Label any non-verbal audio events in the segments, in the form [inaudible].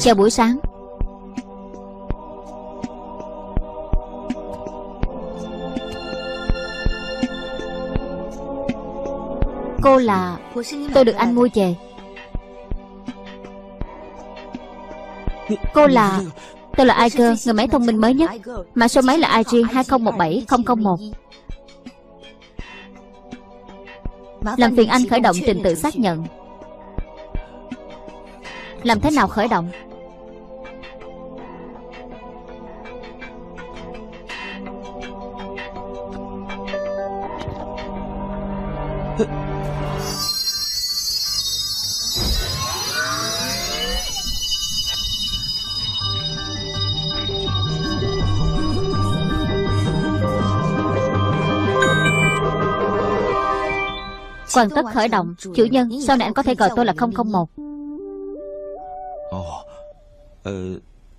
Chào buổi sáng. Cô là Tôi được anh mua về. Cô là Tôi là Iger, người máy thông minh mới nhất. Mã số máy là IG 2017001 Làm phiền anh khởi động trình tự xác nhận. Làm thế nào khởi động? Hoàn tất khởi động, Chủ nhân, Sau này anh có thể gọi tôi là 001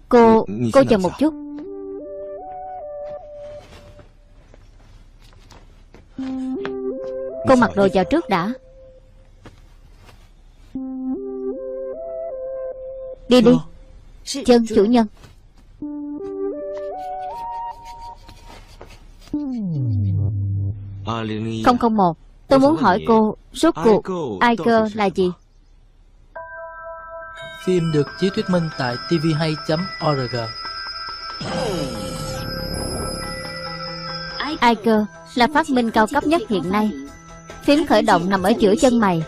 Cô Cô chờ một chút. Cô mặc đồ vào trước đã. Đi đi. Chân chủ nhân. Không không một. Tôi muốn hỏi cô Rốt cuộc Iger là gì Phim được chiếu thuyết minh tại tvhay.org Iger là phát minh cao cấp nhất hiện nay. Phím khởi động nằm ở giữa chân mày.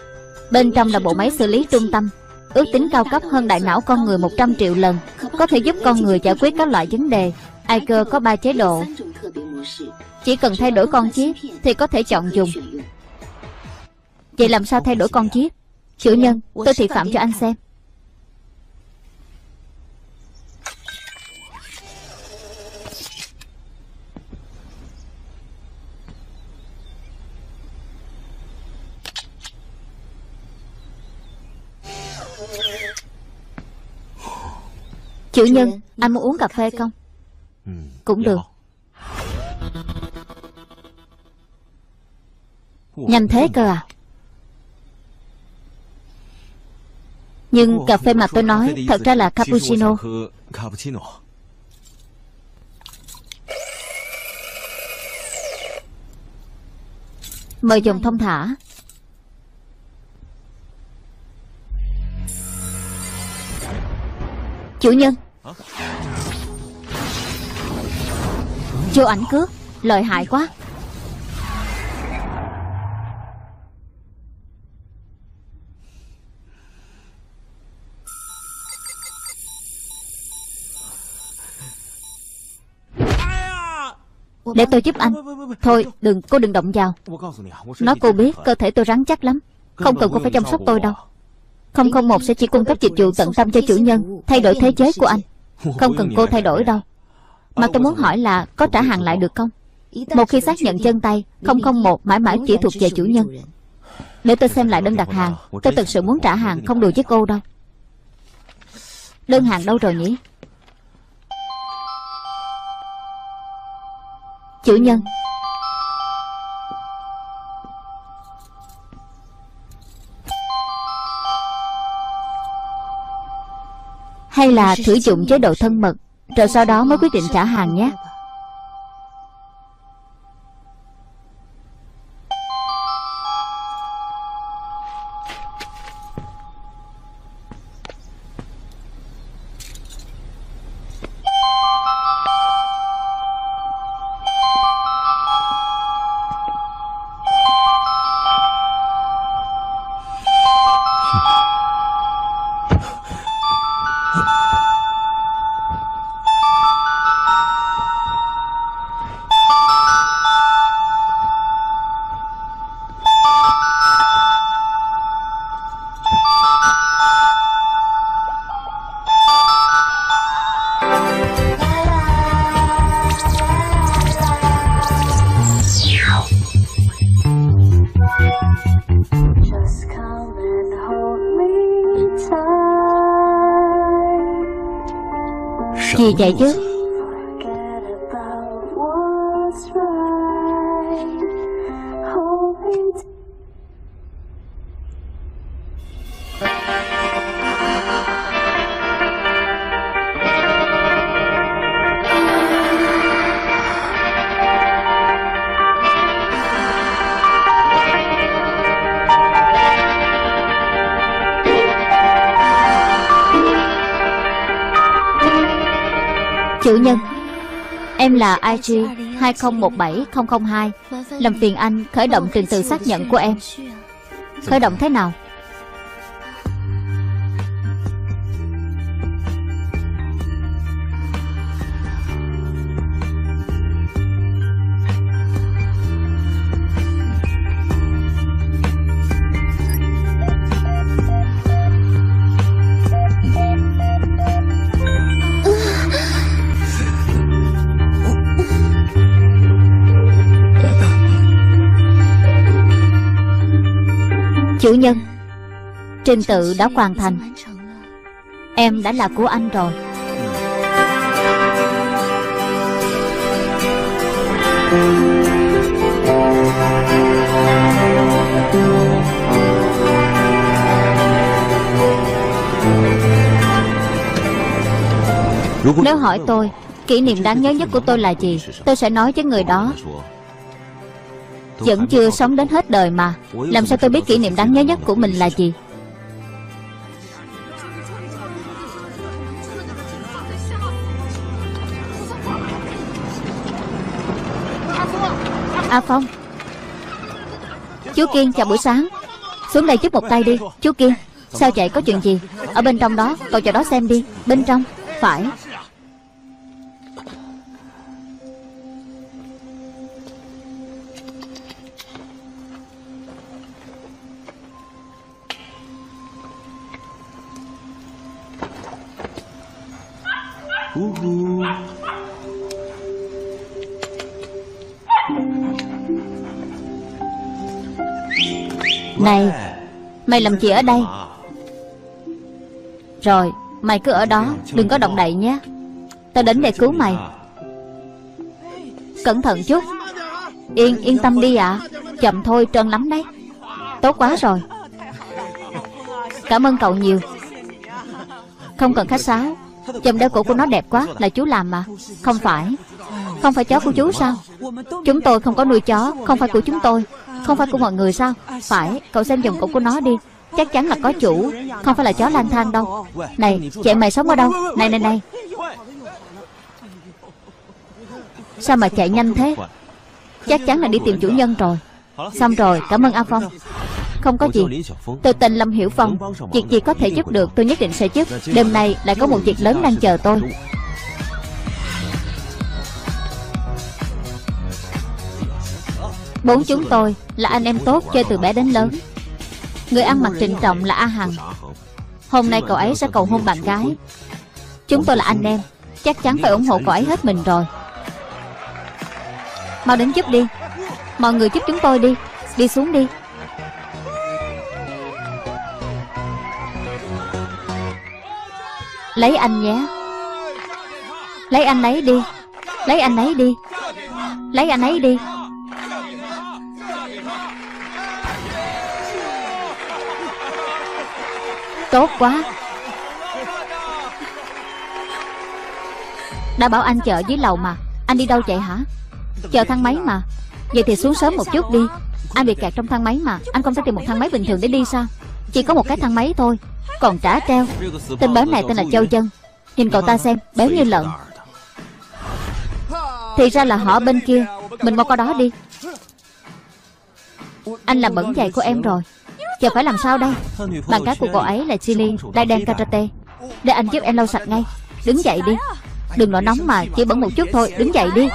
Bên trong là bộ máy xử lý trung tâm. Ước tính cao cấp hơn đại não con người 100 triệu lần. Có thể giúp con người giải quyết các loại vấn đề. Iger có 3 chế độ. Chỉ cần thay đổi con chip Thì có thể chọn dùng. Vậy làm sao thay đổi con chip Chủ nhân, tôi thị phạm cho anh xem. Chủ nhân Anh muốn uống cà phê không? Cũng được. Nhanh thế cơ à? Nhưng cà phê mà tôi nói Thật ra là cappuccino. Mời dùng thông thả Chủ nhân. Vô ảnh cướp Lợi hại quá. Để tôi giúp anh. Thôi, đừng, cô đừng động vào. Nói cô biết cơ thể tôi rắn chắc lắm. Không cần cô phải chăm sóc tôi đâu. 001 sẽ chỉ cung cấp dịch vụ tận tâm cho chủ nhân, Thay đổi thế giới của anh. Không cần cô thay đổi đâu. Mà tôi muốn hỏi là có trả hàng lại được không? Một khi xác nhận chân tay 001 mãi mãi chỉ thuộc về chủ nhân. Để tôi xem lại đơn đặt hàng, Tôi thực sự muốn trả hàng, không đùa với cô đâu. Đơn hàng đâu rồi nhỉ? Chủ nhân Hay là thử dụng chế độ thân mật, Rồi sau đó mới quyết định trả hàng nhé. Gì vậy chứ? Em là IG 2017002 Làm phiền anh khởi động trình tự xác nhận của em. Khởi động thế nào? Chủ nhân, Trình tự đã hoàn thành. Em đã là của anh rồi. Nếu hỏi tôi, Kỷ niệm đáng nhớ nhất của tôi là gì, Tôi sẽ nói với người đó. Vẫn chưa sống đến hết đời mà. Làm sao tôi biết kỷ niệm đáng nhớ nhất của mình là gì? A Phong. Chú Kiên chào buổi sáng. Xuống đây giúp một tay đi. Chú Kiên Sao chạy có chuyện gì? Ở bên trong đó Cậu chờ đó xem đi. Bên trong. Phải Này Mày làm gì ở đây? Rồi, Mày cứ ở đó, Đừng có động đậy nhé. Tao đến để cứu mày. Cẩn thận chút. Yên yên tâm đi ạ. Chậm thôi, trơn lắm đấy. Tốt quá rồi. Cảm ơn cậu nhiều. Không cần khách sáo. Chùm đeo cổ của nó đẹp quá, Là chú làm mà. Không phải. Không phải chó của chú sao? Chúng tôi không có nuôi chó, Không phải của chúng tôi. Không phải của mọi người sao? Phải, Cậu xem dùng cổ của nó đi. Chắc chắn là có chủ. Không phải là chó lang thang đâu. Này Chị mày sống ở đâu? Này này này. Sao mà chạy nhanh thế? Chắc chắn là đi tìm chủ nhân rồi. Xong rồi, cảm ơn A Phong. Không có gì. Tôi tên Lâm Hiểu Phong Việc gì có thể giúp được tôi nhất định sẽ giúp. Đêm nay lại có một việc lớn đang chờ tôi. Bốn chúng tôi là anh em tốt chơi từ bé đến lớn. Người ăn mặc trịnh trọng là A Hằng. Hôm nay cậu ấy sẽ cầu hôn bạn gái. Chúng tôi là anh em. Chắc chắn phải ủng hộ cậu ấy hết mình rồi. Mau đến giúp đi. Mọi người giúp chúng tôi đi. Đi xuống đi Lấy anh nhé. Lấy anh ấy đi. Lấy anh ấy đi. Lấy anh ấy đi. Tốt quá. Đã bảo anh chợ dưới lầu mà. Anh đi đâu chạy hả? Chờ thang máy mà. Vậy thì xuống sớm một chút đi. Anh bị kẹt trong thang máy mà. Anh không thể tìm một thang máy bình thường để đi sao? Chỉ có một cái thang máy thôi. Còn trả treo. Tên béo này tên là Châu Chân. Nhìn cậu ta xem, Béo như lợn. Thì ra là họ bên kia. Mình mau qua đó đi. Anh làm bẩn giày của em rồi. Giờ phải làm sao đây? Bạn gái của cậu ấy là Chili Đai đen karate. Để anh giúp em lau sạch ngay. Đứng dậy đi. Đừng nổi nóng mà, Chỉ bẩn một chút thôi. Đứng dậy đi.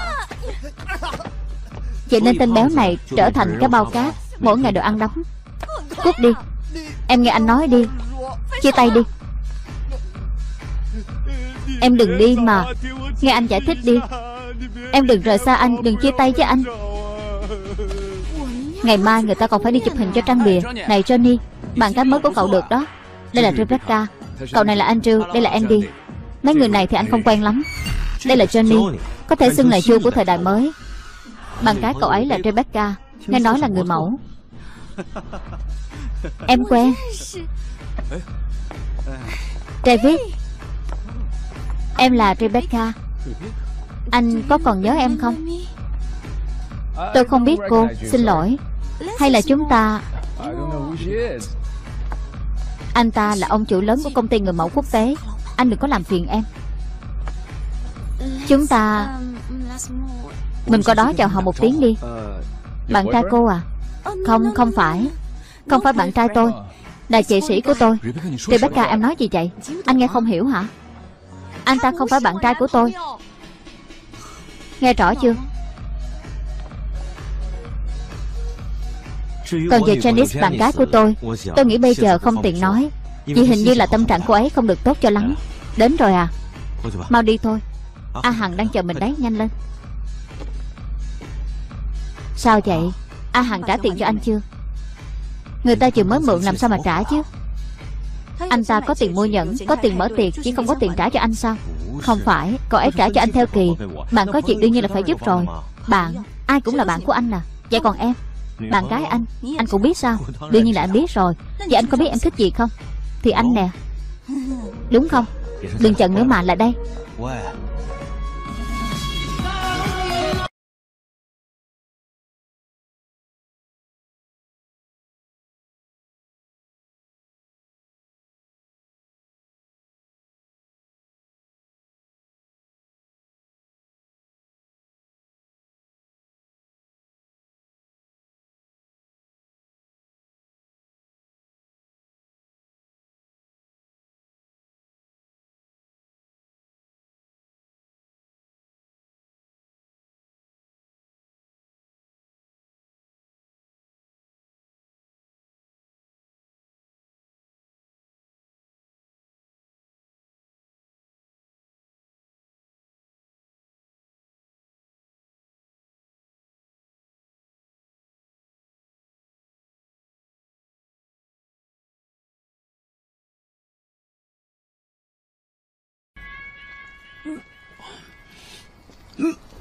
Chị nên tên béo này trở thành cái bao cát Mỗi ngày đều ăn đóng Cút đi. Em nghe anh nói đi. Chia tay đi. Em đừng đi mà. Nghe anh giải thích đi. Em đừng rời xa anh, Đừng chia tay với anh. Ngày mai người ta còn phải đi chụp hình cho trang bìa. Này, Johnny, Bạn gái mới của cậu được đó. Đây là Rebecca. Cậu này là Andrew, Đây là Andy. Mấy người này thì anh không quen lắm. Đây là Johnny, Có thể xưng là chu của thời đại mới. Bạn gái cậu ấy là Rebecca, Nghe nói là người mẫu. Em quen. David Em là Rebecca. Anh có còn nhớ em không? Tôi không biết cô Xin lỗi. Hay là chúng ta? Anh ta là ông chủ lớn của công ty người mẫu quốc tế. Anh đừng có làm phiền em. Chúng ta Mình qua đó chào họ một tiếng đi. Bạn trai cô à? Không, không phải. Không phải bạn trai tôi. Là chị sĩ của tôi. Rebecca em nói gì vậy? Anh nghe không hiểu hả? Anh ta không phải bạn trai của tôi. Nghe rõ chưa? Còn về Janice, bạn gái của tôi Tôi nghĩ bây giờ không tiện nói. Vì hình như là tâm trạng cô ấy không được tốt cho lắm. Đến rồi à? Mau đi thôi. A Hằng đang chờ mình đấy, nhanh lên. Sao vậy? A Hằng trả tiền cho anh chưa? Người ta vừa mới mượn làm sao mà trả chứ. Anh ta có tiền mua nhẫn Có tiền mở tiệc Chỉ không có tiền trả cho anh sao? Không phải Cậu ấy trả cho anh theo kỳ. Bạn có chuyện đương nhiên là phải giúp rồi. Bạn Ai cũng là bạn của anh à Vậy còn em? Bạn gái anh Anh cũng biết sao? Đương nhiên là anh biết rồi. Vậy anh có biết em thích gì không? Thì anh nè. Đúng không? Đừng chần nữa mà lại đây Ugh!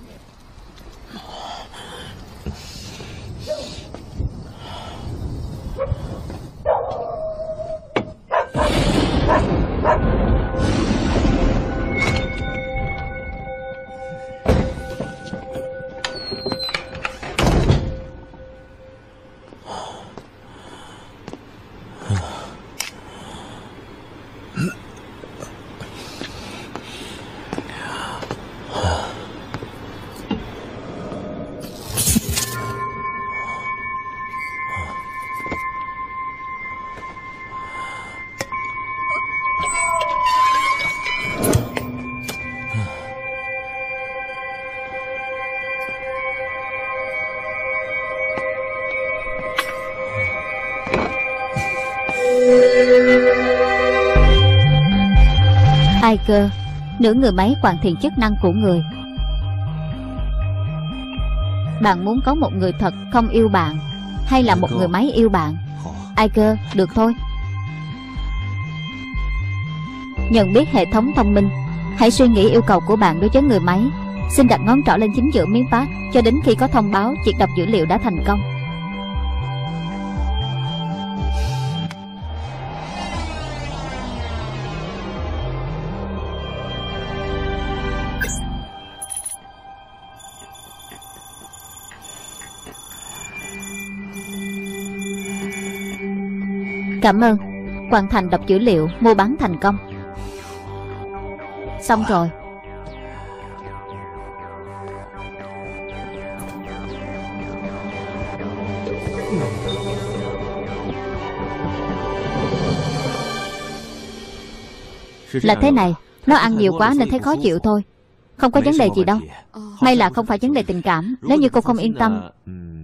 Ai cơ Nửa người máy hoàn thiện chức năng của người. Bạn muốn có một người thật không yêu bạn Hay là một người máy yêu bạn? Ai cơ, được thôi. Nhận biết hệ thống thông minh Hãy suy nghĩ yêu cầu của bạn đối với người máy. Xin đặt ngón trỏ lên chính giữa miếng phát Cho đến khi có thông báo việc đọc dữ liệu đã thành công. Cảm ơn. Hoàn thành đọc dữ liệu, Mua bán thành công. Xong rồi. Là thế này, Nó ăn nhiều quá nên thấy khó chịu thôi. Không có vấn đề gì đâu. May là không phải vấn đề tình cảm. Nếu như cô không yên tâm,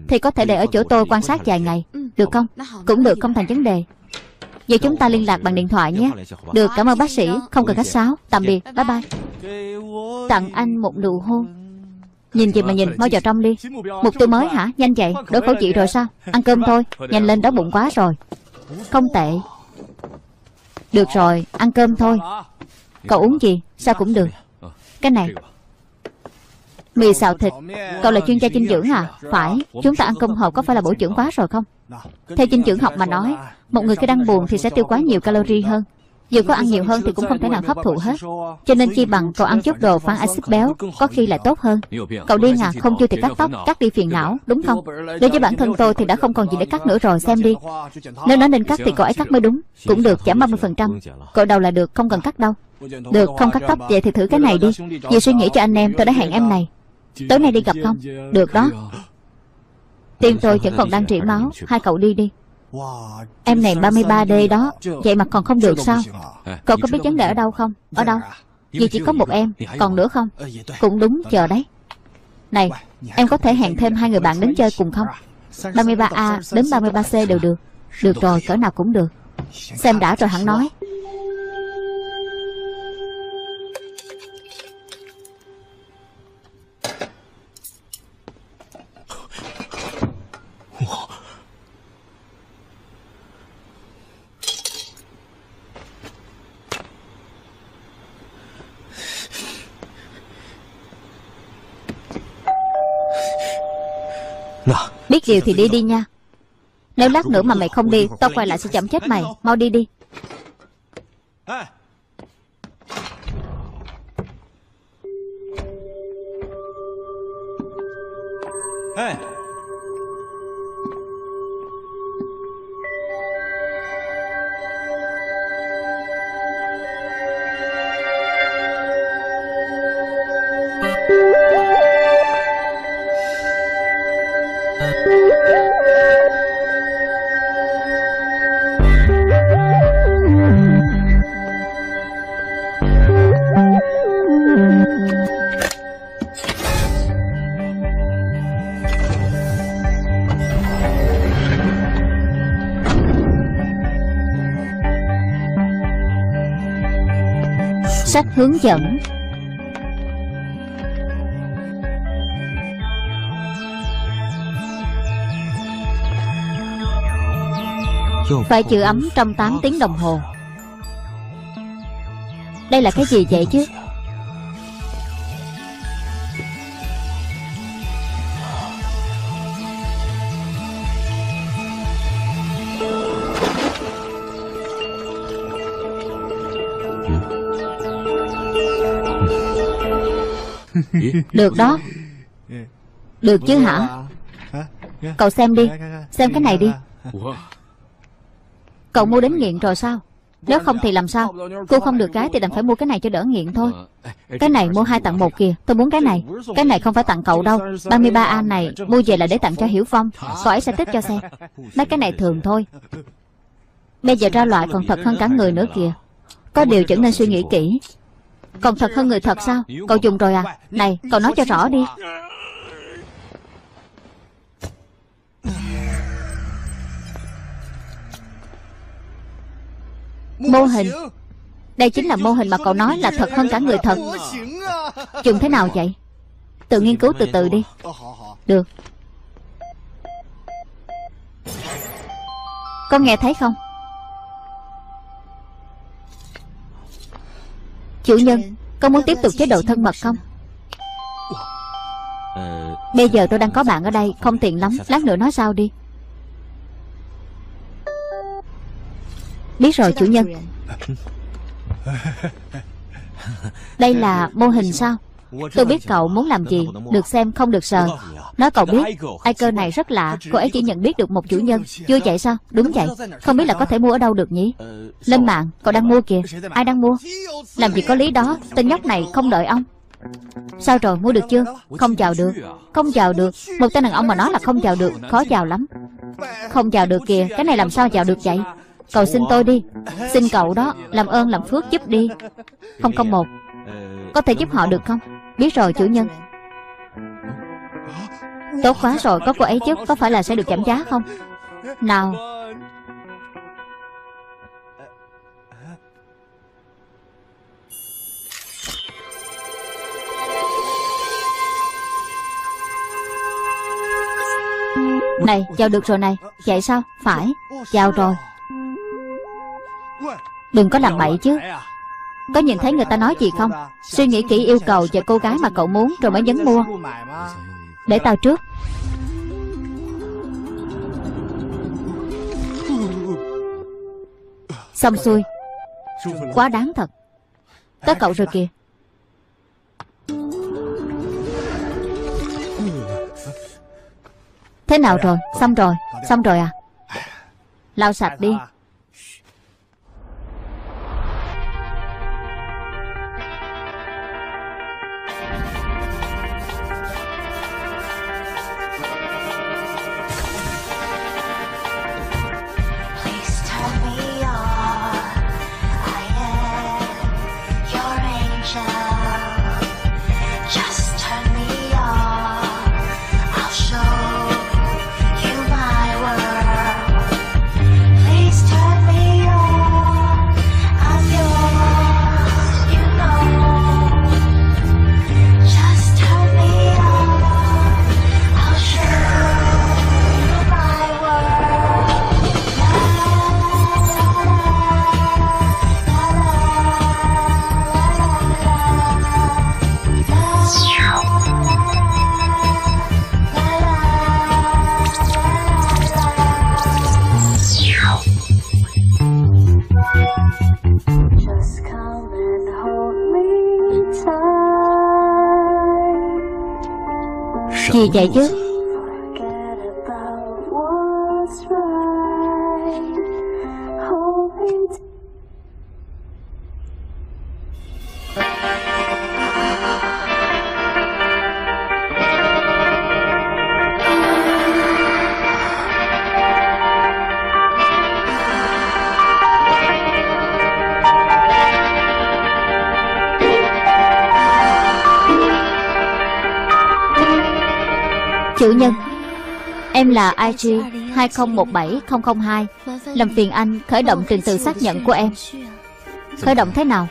Thì có thể để ở chỗ tôi quan sát vài ngày. Được không? Cũng được, không thành vấn đề. Vậy chúng ta liên lạc bằng điện thoại nhé. Được, cảm ơn bác sĩ. Không cần khách sáo. Tạm biệt. Bye bye. Tặng anh một nụ hôn. Nhìn gì mà nhìn, Mau vào trong đi. Mục tiêu mới hả? Nhanh vậy. Đối khẩu chị rồi sao? Ăn cơm thôi. Nhanh lên, đói bụng quá rồi. Không tệ. Được rồi, Ăn cơm thôi. Cậu uống gì? Sao cũng được. Cái này. Mì xào thịt. Cậu là chuyên gia dinh dưỡng à? Phải. Chúng ta ăn cơm hộp có phải là bổ dưỡng quá rồi không? Theo dinh dưỡng học mà nói một người khi đang buồn thì sẽ tiêu quá nhiều calorie hơn. Dù có ăn nhiều hơn thì cũng không thể nào hấp thụ hết. Cho nên chi bằng cậu ăn chút đồ phản axit béo, Có khi lại tốt hơn. Cậu điên à không chưa thì cắt tóc, Cắt đi phiền não, đúng không? Đối với bản thân tôi thì đã không còn gì để cắt nữa rồi, xem đi. Nếu nói nên cắt thì cậu ấy cắt mới đúng, Cũng được, giảm 30% Cậu đầu là được, không cần cắt đâu. Được, không cắt tóc, Vậy thì thử cái này đi. Vì suy nghĩ cho anh em, tôi đã hẹn em này. Tối nay đi gặp không? Được đó. Tim tôi vẫn còn đang trĩ máu, Hai cậu đi đi. Em này 33D đó, Vậy mà còn không được sao? Cậu có biết vấn đề ở đâu không? Ở đâu? Vì chỉ có một em, Còn nữa không? Cũng đúng chờ đấy. Này, Em có thể hẹn thêm hai người bạn đến chơi cùng không? 33A đến 33C đều được. Được rồi, cỡ nào cũng được. Xem đã rồi hẳn nói. Biết điều thì đi đi nha. Nếu lát nữa mà mày không đi, Tao quay lại sẽ chậm chết mày. Mau đi đi. Hey! Hướng dẫn. Phải giữ ấm trong 8 tiếng đồng hồ. Đây là cái gì vậy chứ? Được đó. Được chứ hả? Cậu xem đi. Xem cái này đi. Cậu mua đến nghiện rồi sao? Nếu không thì làm sao? Cô không được cái thì đành phải mua cái này cho đỡ nghiện thôi. Cái này mua hai tặng một kìa. Tôi muốn cái này. Cái này không phải tặng cậu đâu. 33A này mua về là để tặng cho Hiểu Phong. Cậu ấy sẽ thích cho xem. Mấy cái này thường thôi. Bây giờ ra loại còn thật hơn cả người nữa kìa. Có điều vẫn nên suy nghĩ kỹ còn thật hơn người thật sao? Cậu dùng rồi à? Này, cậu nói cho rõ đi. Mô hình. Đây chính là mô hình mà cậu nói là thật hơn cả người thật. Dùng thế nào vậy? Tự nghiên cứu từ từ đi. Được. Con nghe thấy không? Chủ nhân, Con muốn tiếp tục chế độ thân mật không? Bây giờ tôi đang có bạn ở đây, Không tiện lắm. Lát nữa nói sao đi. Biết rồi, chủ nhân. Đây là mô hình sao? Tôi biết cậu muốn làm gì Được xem không được sờ. Nói cậu biết Ai cơ này rất lạ Cô ấy chỉ nhận biết được một chủ nhân. Chưa vậy sao? Đúng vậy. Không biết là có thể mua ở đâu được nhỉ? Lên mạng Cậu đang mua kìa. Ai đang mua? Làm gì có lý đó Tên nhóc này không đợi ông. Sao rồi mua được chưa? Không chào được. Không chào được. Một tên đàn ông mà nói là không chào được Khó chào lắm. Không chào được kìa Cái này làm sao chào được vậy? Cậu xin tôi đi. Xin cậu đó Làm ơn làm phước giúp đi. Không không một. Có thể giúp họ được không Biết rồi, chủ nhân. Tốt quá rồi, có cô ấy chứ? Có phải là sẽ được giảm giá không? Nào. Này, chào được rồi này. Vậy sao? Phải. Chào rồi. Đừng có làm bậy chứ. Có nhìn thấy người ta nói gì không? Suy nghĩ kỹ yêu cầu về cô gái mà cậu muốn Rồi mới nhấn mua. Để tao trước. Xong xuôi. Quá đáng thật. Tới cậu rồi kìa. Thế nào rồi? Xong rồi. Xong rồi à? Lau sạch đi. Gì vậy chứ. Em là IG 2017002 Làm phiền anh khởi động trình tự xác nhận của em. Khởi động thế nào?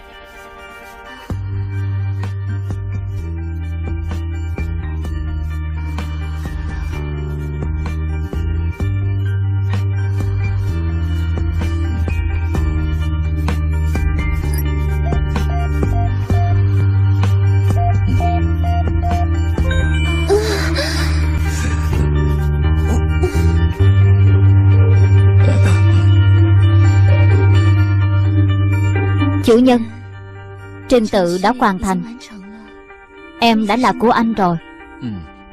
Chủ nhân Trình tự đã hoàn thành. Em đã là của anh rồi. Ừ.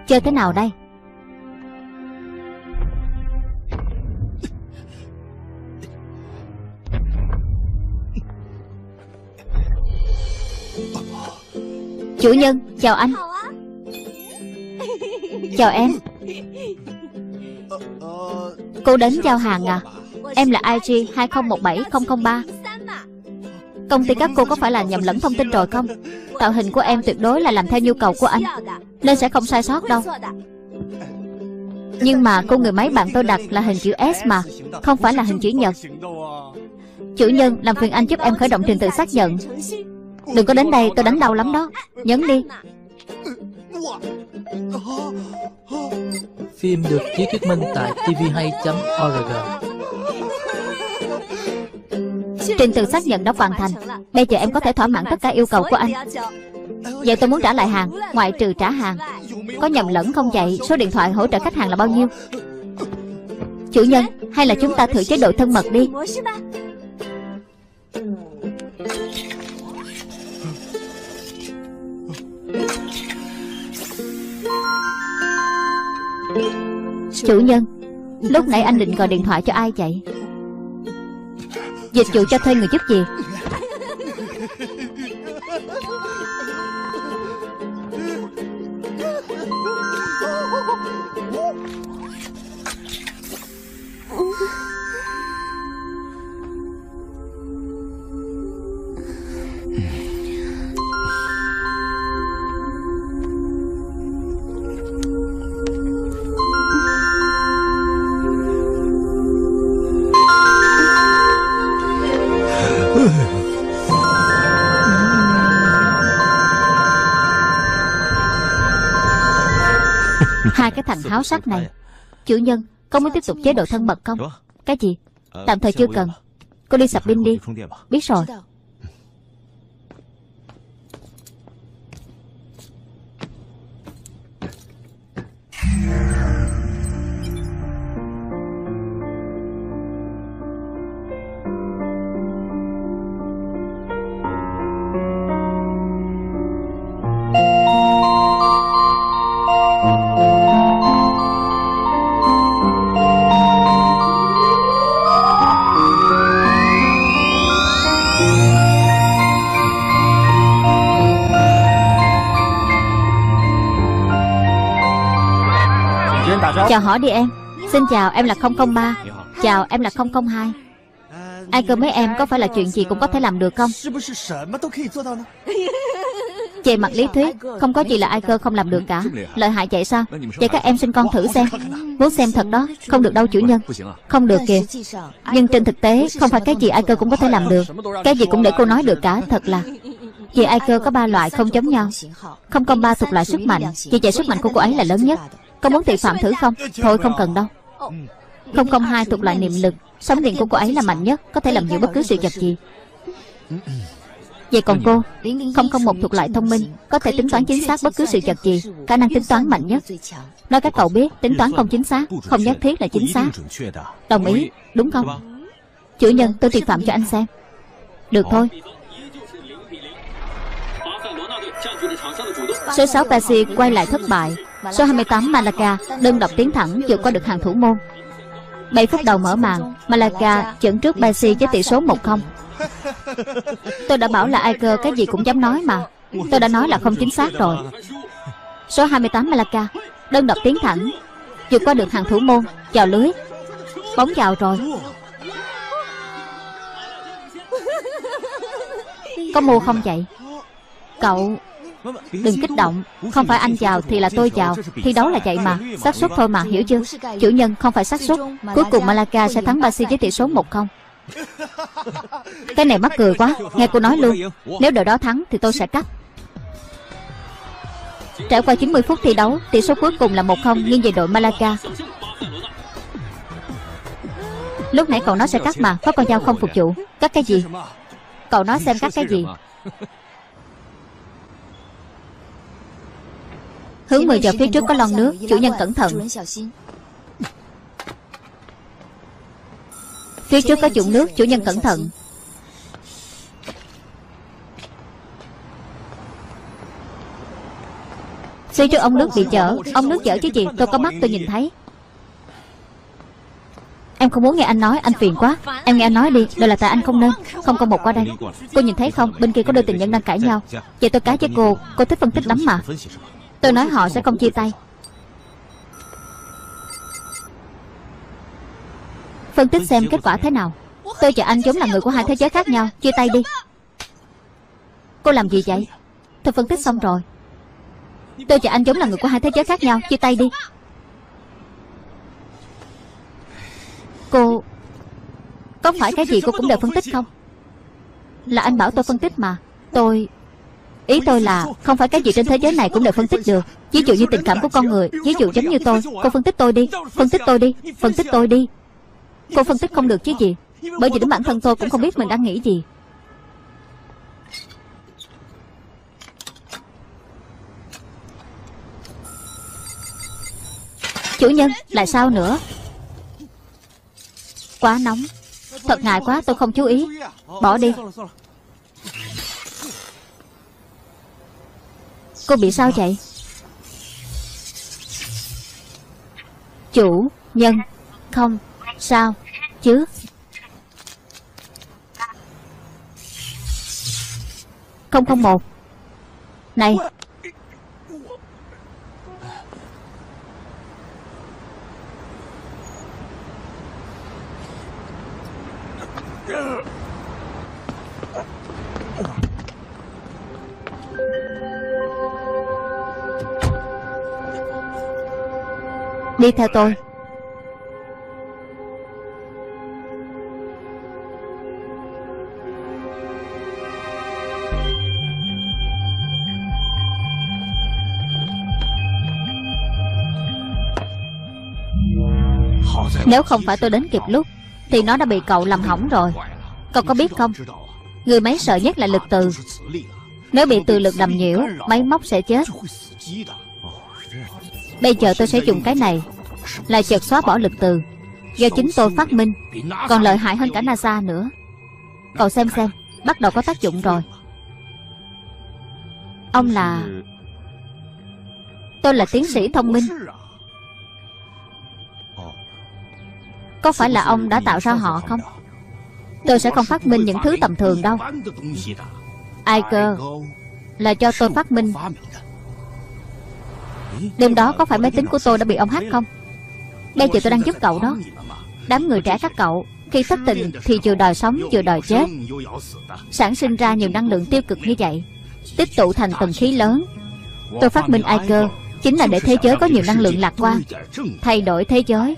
Chơi thế nào đây? Chủ nhân chào anh. Chào em. Cô đến giao hàng à? Em là IG 2017003 Công ty các cô có phải là nhầm lẫn thông tin rồi không? Tạo hình của em tuyệt đối là làm theo nhu cầu của anh. Nên sẽ không sai sót đâu. Nhưng mà cô người máy bạn tôi đặt là hình chữ S mà, Không phải là hình chữ nhật. Chủ nhân, làm phiền anh giúp em khởi động trình tự xác nhận. Đừng có đến đây, tôi đánh đau lắm đó. Nhấn đi. Phim được chiếu thuyết minh tại tvhay.org. Trình tự xác nhận đã hoàn thành Bây giờ em có thể thỏa mãn tất cả yêu cầu của anh. Vậy tôi muốn trả lại hàng Ngoại trừ trả hàng. Có nhầm lẫn không vậy? Số điện thoại hỗ trợ khách hàng là bao nhiêu? Chủ nhân Hay là chúng ta thử chế độ thân mật đi. Chủ nhân Lúc nãy anh định gọi điện thoại cho ai vậy Dịch vụ cho thuê người giúp gì háo sắc này. Chủ nhân Có muốn tiếp tục chế độ thân mật không? Cái gì? Tạm thời chưa cần. Cô đi sạc pin đi. Biết rồi Chào hỏi đi em. Xin chào, em là 003 Chào, em là 002 Ai cơ mấy em, có phải là chuyện gì cũng có thể làm được không? Về mặt lý thuyết, Không có gì là ai cơ không làm được cả. Lợi hại vậy sao? Vậy các em xin con thử xem. Muốn xem thật đó, Không được đâu chủ nhân. Không được kìa. Nhưng trên thực tế, Không phải cái gì ai cơ cũng có thể làm được. Cái gì cũng để cô nói được cả, Thật là. Vì ai cơ có ba loại không giống nhau. Không công ba thuộc loại sức mạnh. Vì vậy sức mạnh của cô ấy là lớn nhất. Có muốn thị phạm thử không? Thôi không cần đâu. Không không hai thuộc loại niệm lực. Sóng điện của cô ấy là mạnh nhất Có thể làm nhiều bất cứ sự vật gì. Vậy còn cô? Không không một thuộc loại thông minh Có thể tính toán chính xác bất cứ sự vật gì. Khả năng tính toán mạnh nhất. Nói các cậu biết Tính toán không chính xác Không nhất thiết là chính xác. Đồng ý. Đúng không? Chủ nhân tôi thị phạm cho anh xem. Được thôi. Số 6 taxi quay lại thất bại Số 28 Malaga Đơn độc tiến thẳng vượt qua được hàng thủ môn. 7 phút đầu mở màn Malaga dẫn trước Basi với tỷ số 1-0 Tôi đã bảo là Iker cái gì cũng dám nói mà. Tôi đã nói là không chính xác rồi. Số 28 Malaga Đơn độc tiến thẳng, vượt qua được hàng thủ môn, vào lưới. Bóng vào rồi. Có mua không vậy? Cậu đừng kích động không phải anh vào thì là tôi vào thi đấu là vậy mà. xác suất thôi mà hiểu chưa? chủ nhân không phải xác suất. Cuối cùng malaga sẽ thắng basi với tỷ số một không? Cái này mắc cười quá. [laughs] Nghe cô nói luôn. Nếu đội đó thắng thì tôi sẽ cắt. Trải qua 90 phút thi đấu Tỷ số cuối cùng là 1-0 nghiêng về đội Malaga. Lúc nãy cậu nói sẽ cắt mà Có con dao không phục vụ. Cắt cái gì? Cậu nói xem cắt cái gì Hướng 10 giờ phía trước có lon nước Chủ nhân cẩn thận. Phía trước có dụng nước Chủ nhân cẩn thận. Phía trước ông nước bị chở. Ông nước chở chứ gì? Tôi có mắt tôi nhìn thấy. Em không muốn nghe anh nói Anh phiền quá. Em nghe anh nói đi Đây là tại anh không nên Không có một qua đây. Cô nhìn thấy không? Bên kia có đôi tình nhân đang cãi nhau. Vậy tôi cá với cô Cô thích phân tích lắm mà Tôi nói họ sẽ không chia tay. Phân tích xem kết quả thế nào. Tôi và anh giống là người của hai thế giới khác nhau. Chia tay đi. Cô làm gì vậy? Tôi phân tích xong rồi. Tôi và anh giống là người của hai thế giới khác nhau. Chia tay đi. Cô Có phải cái gì cô cũng đều phân tích không? Là anh bảo tôi phân tích mà. Tôi Ý tôi là không phải cái gì trên thế giới này cũng đều phân tích được. Ví dụ như tình cảm của con người, Ví dụ giống như tôi. Cô phân tích tôi đi, Phân tích tôi đi, Phân tích tôi đi. Cô phân tích không được chứ gì. Bởi vì đến bản thân tôi cũng không biết mình đang nghĩ gì. Chủ nhân, Lại sao nữa? Quá nóng. Thật ngại quá, tôi không chú ý. Bỏ đi. Cô bị sao vậy? Chủ Nhân Không Sao Chứ? Không không một. Này Đi theo tôi. Nếu không phải tôi đến kịp lúc, Thì nó đã bị cậu làm hỏng rồi. Cậu có biết không? Người máy sợ nhất là lực từ. Nếu bị từ lực đầm nhiễu, Máy móc sẽ chết. Bây giờ tôi sẽ dùng cái này. Là chợt xóa bỏ lực từ. Do chính tôi phát minh, Còn lợi hại hơn cả NASA nữa. Cậu xem xem, Bắt đầu có tác dụng rồi. Ông là Tôi là tiến sĩ thông minh. Có phải là ông đã tạo ra họ không? Tôi sẽ không phát minh những thứ tầm thường đâu. Ai cơ Là cho tôi phát minh. Đêm đó có phải máy tính của tôi đã bị ông hack không? Bây giờ tôi đang giúp cậu đó. Đám người trẻ các cậu, Khi thất tình thì vừa đòi sống vừa đòi chết. Sản sinh ra nhiều năng lượng tiêu cực như vậy, Tích tụ thành tầng khí lớn. Tôi phát minh ai cơ Chính là để thế giới có nhiều năng lượng lạc quan, Thay đổi thế giới.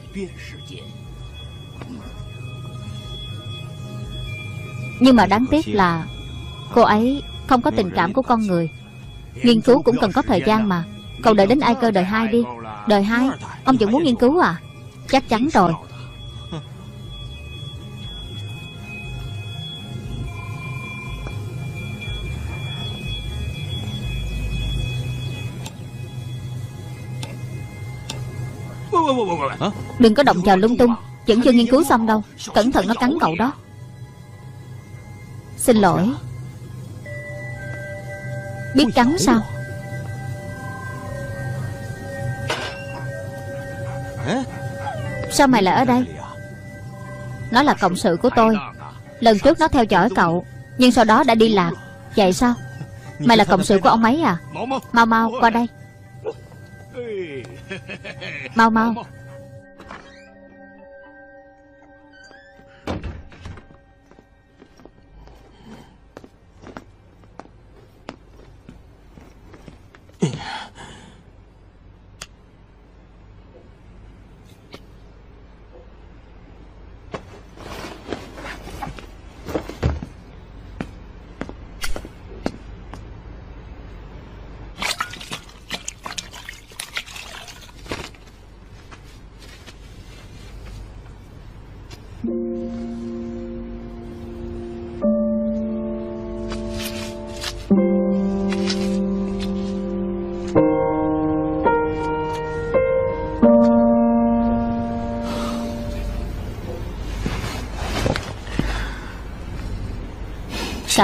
Nhưng mà đáng tiếc là, Cô ấy không có tình cảm của con người. Nghiên cứu cũng cần có thời gian mà. Cậu đợi đến ai cơ đời hai đi. Đời hai, Ông vẫn muốn nghiên cứu à? Chắc chắn rồi. Đừng có động vào lung tung. Vẫn chưa nghiên cứu xong đâu. Cẩn thận nó cắn cậu đó. Xin lỗi. Biết cắn sao? Sao mày lại ở đây? Nó là cộng sự của tôi. Lần trước nó theo dõi cậu, Nhưng sau đó đã đi lạc. Vậy sao? Mày là cộng sự của ông ấy à? Mau mau, qua đây. Mau mau.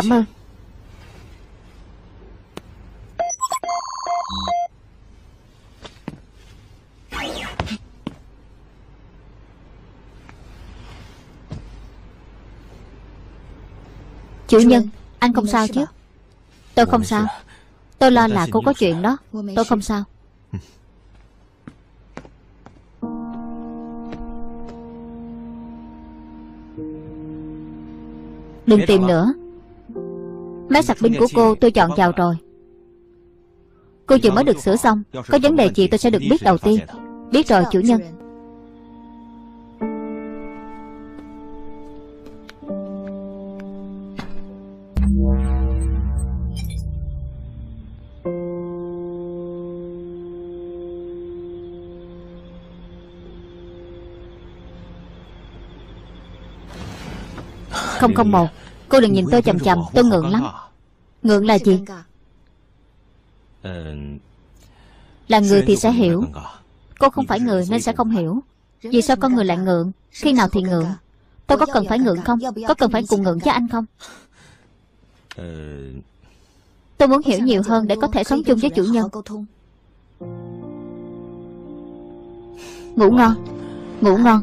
Cảm ơn. Chủ nhân Anh không sao chứ? Tôi không sao. Tôi lo là cô có chuyện đó. Tôi không sao. [laughs] Đừng tìm nữa Máy sạc pin của cô tôi chọn vào rồi. Cô vừa mới được sửa xong. Có vấn đề gì tôi sẽ được biết đầu tiên. Biết rồi, chủ nhân. Không không, một. Cô đừng nhìn tôi chầm chầm Tôi ngượng lắm. Ngượng là gì? Là người thì sẽ hiểu. Cô không phải người nên sẽ không hiểu. Vì sao con người lại ngượng? Khi nào thì ngượng? Tôi có cần phải ngượng không? Có cần phải cùng ngượng với anh không? Tôi muốn hiểu nhiều hơn để có thể sống chung với chủ nhân. Ngủ ngon. Ngủ ngon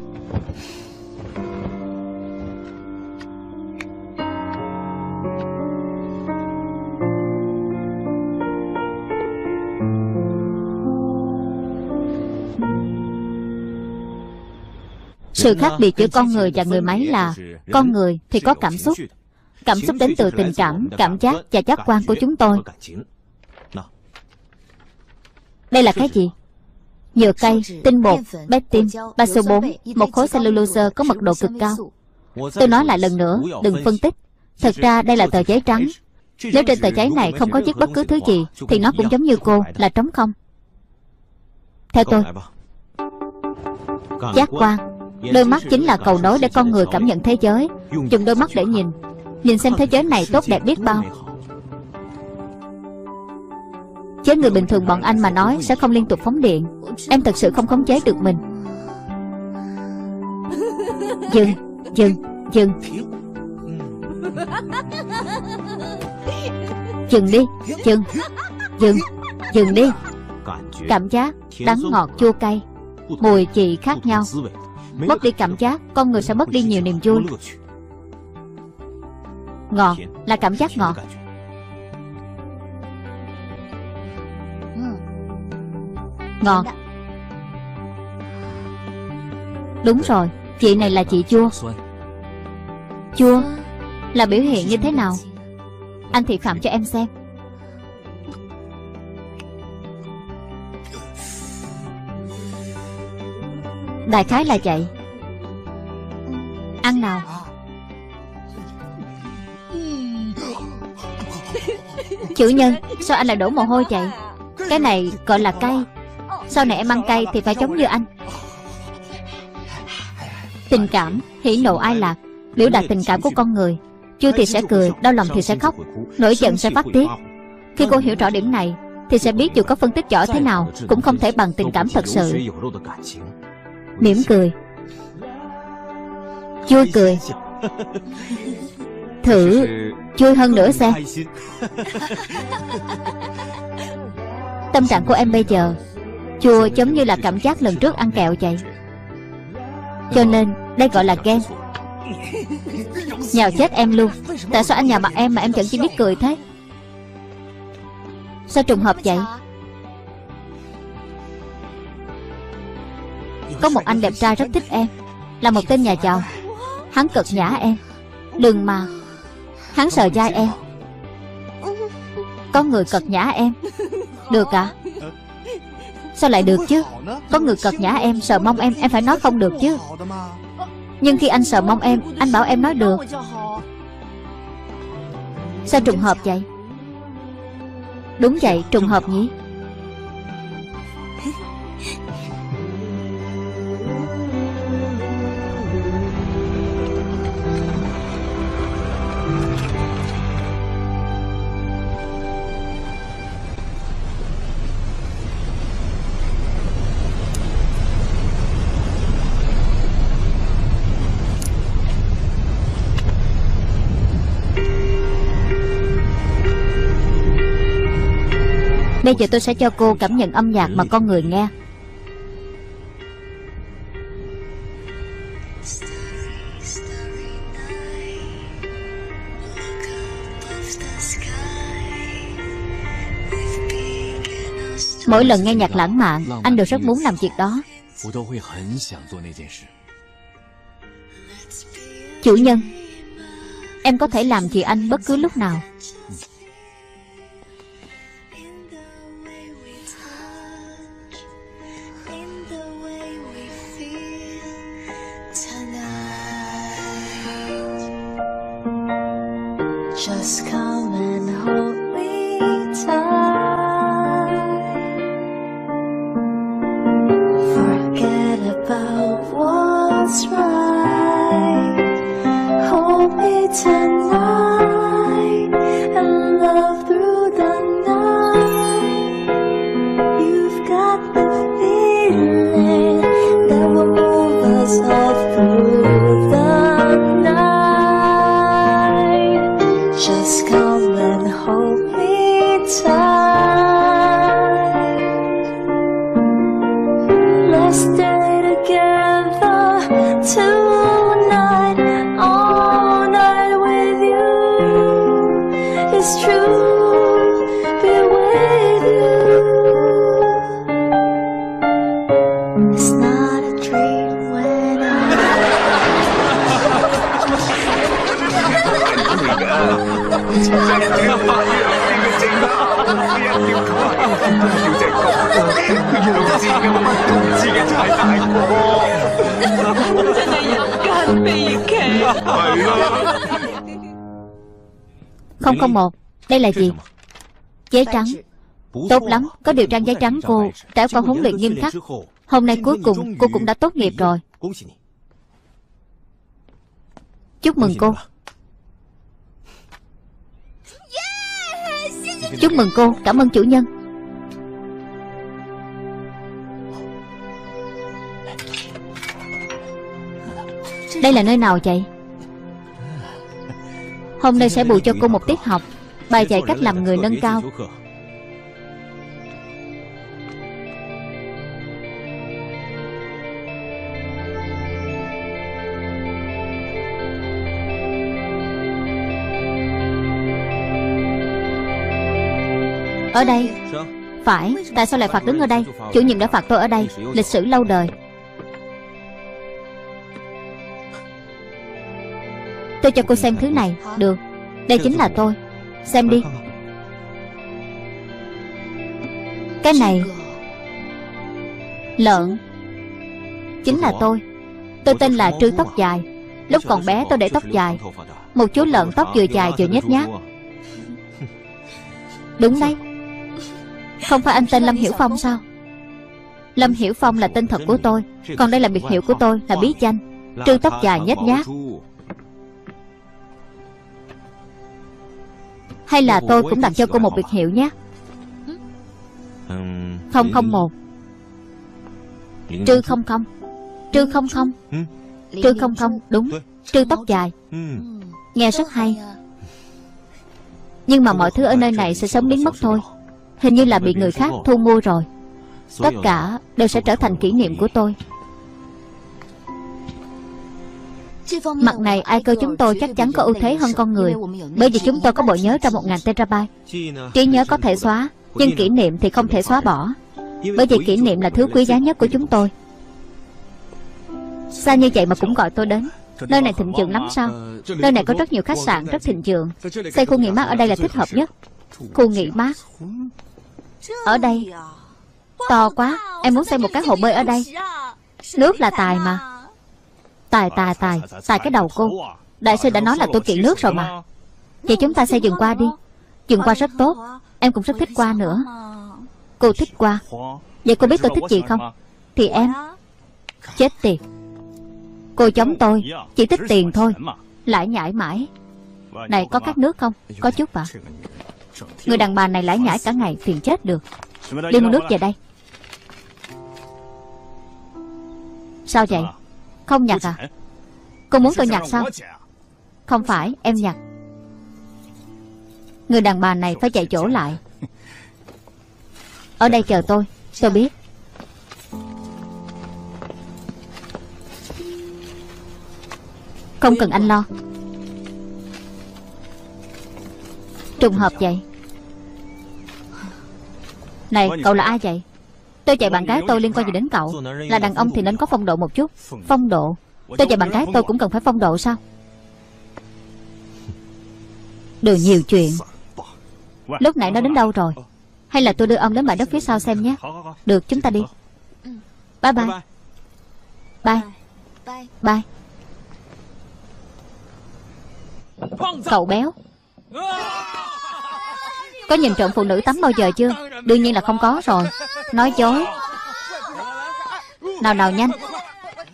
Sự khác biệt giữa con người và người máy là Con người thì có cảm xúc Cảm xúc đến từ tình cảm, cảm giác và giác quan của chúng tôi. Đây là cái gì? Nhựa cây, tinh bột, pectin, baso 4 Một khối cellulose có mật độ cực cao. Tôi nói lại lần nữa, đừng phân tích. Thật ra đây là tờ giấy trắng. Nếu trên tờ giấy này không có viết bất cứ thứ gì Thì nó cũng giống như cô, là trống không. Theo tôi. Giác quan Đôi mắt chính là cầu nối để con người cảm nhận thế giới. Dùng đôi mắt để nhìn. Nhìn xem thế giới này tốt đẹp biết bao. Chứ người bình thường bọn anh mà nói Sẽ không liên tục phóng điện. Em thật sự không khống chế được mình. Dừng, dừng, dừng. Dừng đi, dừng Dừng, dừng đi. Cảm giác đắng ngọt chua cay. Mùi vị khác nhau Mất đi cảm giác Con người sẽ mất đi nhiều niềm vui. Ngọt là cảm giác ngọt Ngọt Đúng rồi Chị này là chị chua. Chua Là biểu hiện như thế nào? Anh thị phạm cho em xem Đại khái là vậy. Ăn nào. Chủ nhân, Sao anh lại đổ mồ hôi vậy? Cái này gọi là cay. Sau này em ăn cay thì phải giống như anh. Tình cảm Hỉ nộ ai lạc. Biểu đạt tình cảm của con người. Vui thì sẽ cười, Đau lòng thì sẽ khóc. Nổi giận sẽ phát tiết. Khi cô hiểu rõ điểm này, Thì sẽ biết dù có phân tích giỏi thế nào, Cũng không thể bằng tình cảm thật sự mỉm cười. Vui cười. Thử vui hơn nữa xem. Tâm trạng của em bây giờ Chua giống như là cảm giác lần trước ăn kẹo vậy. Cho nên đây gọi là ghen. Nhào chết em luôn. Tại sao anh nhào mặt em mà em chẳng chỉ biết cười thế? Sao trùng hợp vậy Có một anh đẹp trai rất thích em. Là một tên nhà giàu Hắn cực nhã em. Đừng mà. Hắn sợ dai em. Có người cật nhã em. Được à? Sao lại được chứ? Có người cật nhã em, sợ mong em Em phải nói không được chứ. Nhưng khi anh sợ mong em, Anh bảo em nói được. Sao trùng hợp vậy? Đúng vậy, trùng hợp nhỉ? Bây giờ tôi sẽ cho cô cảm nhận âm nhạc mà con người nghe. Mỗi lần nghe nhạc lãng mạn, Anh đều rất muốn làm việc đó. Chủ nhân, Em có thể làm gì anh bất cứ lúc nào. 001 Đây là gì? Giấy trắng. Tốt lắm Có điều trang giấy trắng cô Trải qua huấn luyện nghiêm khắc. Hôm nay cuối cùng cô cũng đã tốt nghiệp rồi. Chúc mừng cô. Chúc mừng cô. Cảm ơn chủ nhân. Đây là nơi nào vậy Hôm nay sẽ bù cho cô một tiết học. Bài dạy cách làm người nâng cao. Ở đây. Phải Tại sao lại phạt đứng ở đây? Chủ nhiệm đã phạt tôi ở đây. Lịch sử lâu đời Tôi cho cô xem thứ này. Được. Đây chính là tôi. Xem đi. Cái này. Lợn. Chính là tôi. Tôi tên là Trư Tóc Dài. Lúc còn bé tôi để tóc dài. Một chú lợn tóc vừa dài vừa nhét nhát Đúng đấy. Không phải anh tên Lâm Hiểu Phong sao? Lâm Hiểu Phong là tên thật của tôi. Còn đây là biệt hiệu của tôi, là bí danh. Trư tóc dài nhét nhát Hay là tôi cũng đặt cho cô một biệt hiệu nhé. 001 Trư không không. Trư không không. Trư không không Đúng. Trư tóc dài. Nghe rất hay. Nhưng mà mọi thứ ở nơi này sẽ sớm biến mất thôi. Hình như là bị người khác thu mua rồi. Tất cả đều sẽ trở thành kỷ niệm của tôi Mặt này, ai cơ chúng tôi chắc chắn có ưu thế hơn con người, Bởi vì chúng tôi có bộ nhớ trong 1.000 terabyte. Trí nhớ có thể xóa, Nhưng kỷ niệm thì không thể xóa bỏ, Bởi vì kỷ niệm là thứ quý giá nhất của chúng tôi. Xa như vậy mà cũng gọi tôi đến. Nơi này thịnh vượng lắm sao? Nơi này có rất nhiều khách sạn, rất thịnh vượng. Xây khu nghỉ mát ở đây là thích hợp nhất. Khu nghỉ mát. Ở đây. To quá, Em muốn xây một cái hồ bơi ở đây. Nước là tài mà. Tài tài tài Tài cái đầu cô. Đại sư đã nói là tôi kiện nước rồi mà. Vậy chúng ta xây dựng qua đi. Dựng qua rất tốt. Em cũng rất thích qua nữa. Cô thích qua. Vậy cô biết tôi thích gì không? Thì em Chết tiệt. Cô chống tôi Chỉ thích tiền thôi. Lãi nhãi mãi. Này có cắt nước không? Có chút ạ Người đàn bà này lãi nhãi cả ngày phiền chết được. Đi mua nước về đây. Sao vậy không nhặt à? Cô muốn tôi nhặt sao? Không phải, em nhặt. Người đàn bà này phải chạy chỗ lại. Ở đây chờ tôi Tôi biết. Không cần anh lo. Trùng hợp vậy. Này, cậu là ai vậy? Tôi chạy bạn gái tôi liên quan gì đến cậu? Là đàn ông thì nên có phong độ một chút. Phong độ? Tôi chạy bạn gái tôi cũng cần phải phong độ sao? Đừng nhiều chuyện. Lúc nãy nó đến đâu rồi? Hay là tôi đưa ông đến bãi đất phía sau xem nhé. Được, chúng ta đi. Bye bye. Bye. Bye. Cậu béo. Có nhìn trộm phụ nữ tắm bao giờ chưa? Đương nhiên là không có rồi. Nói dối. Nào nào nhanh.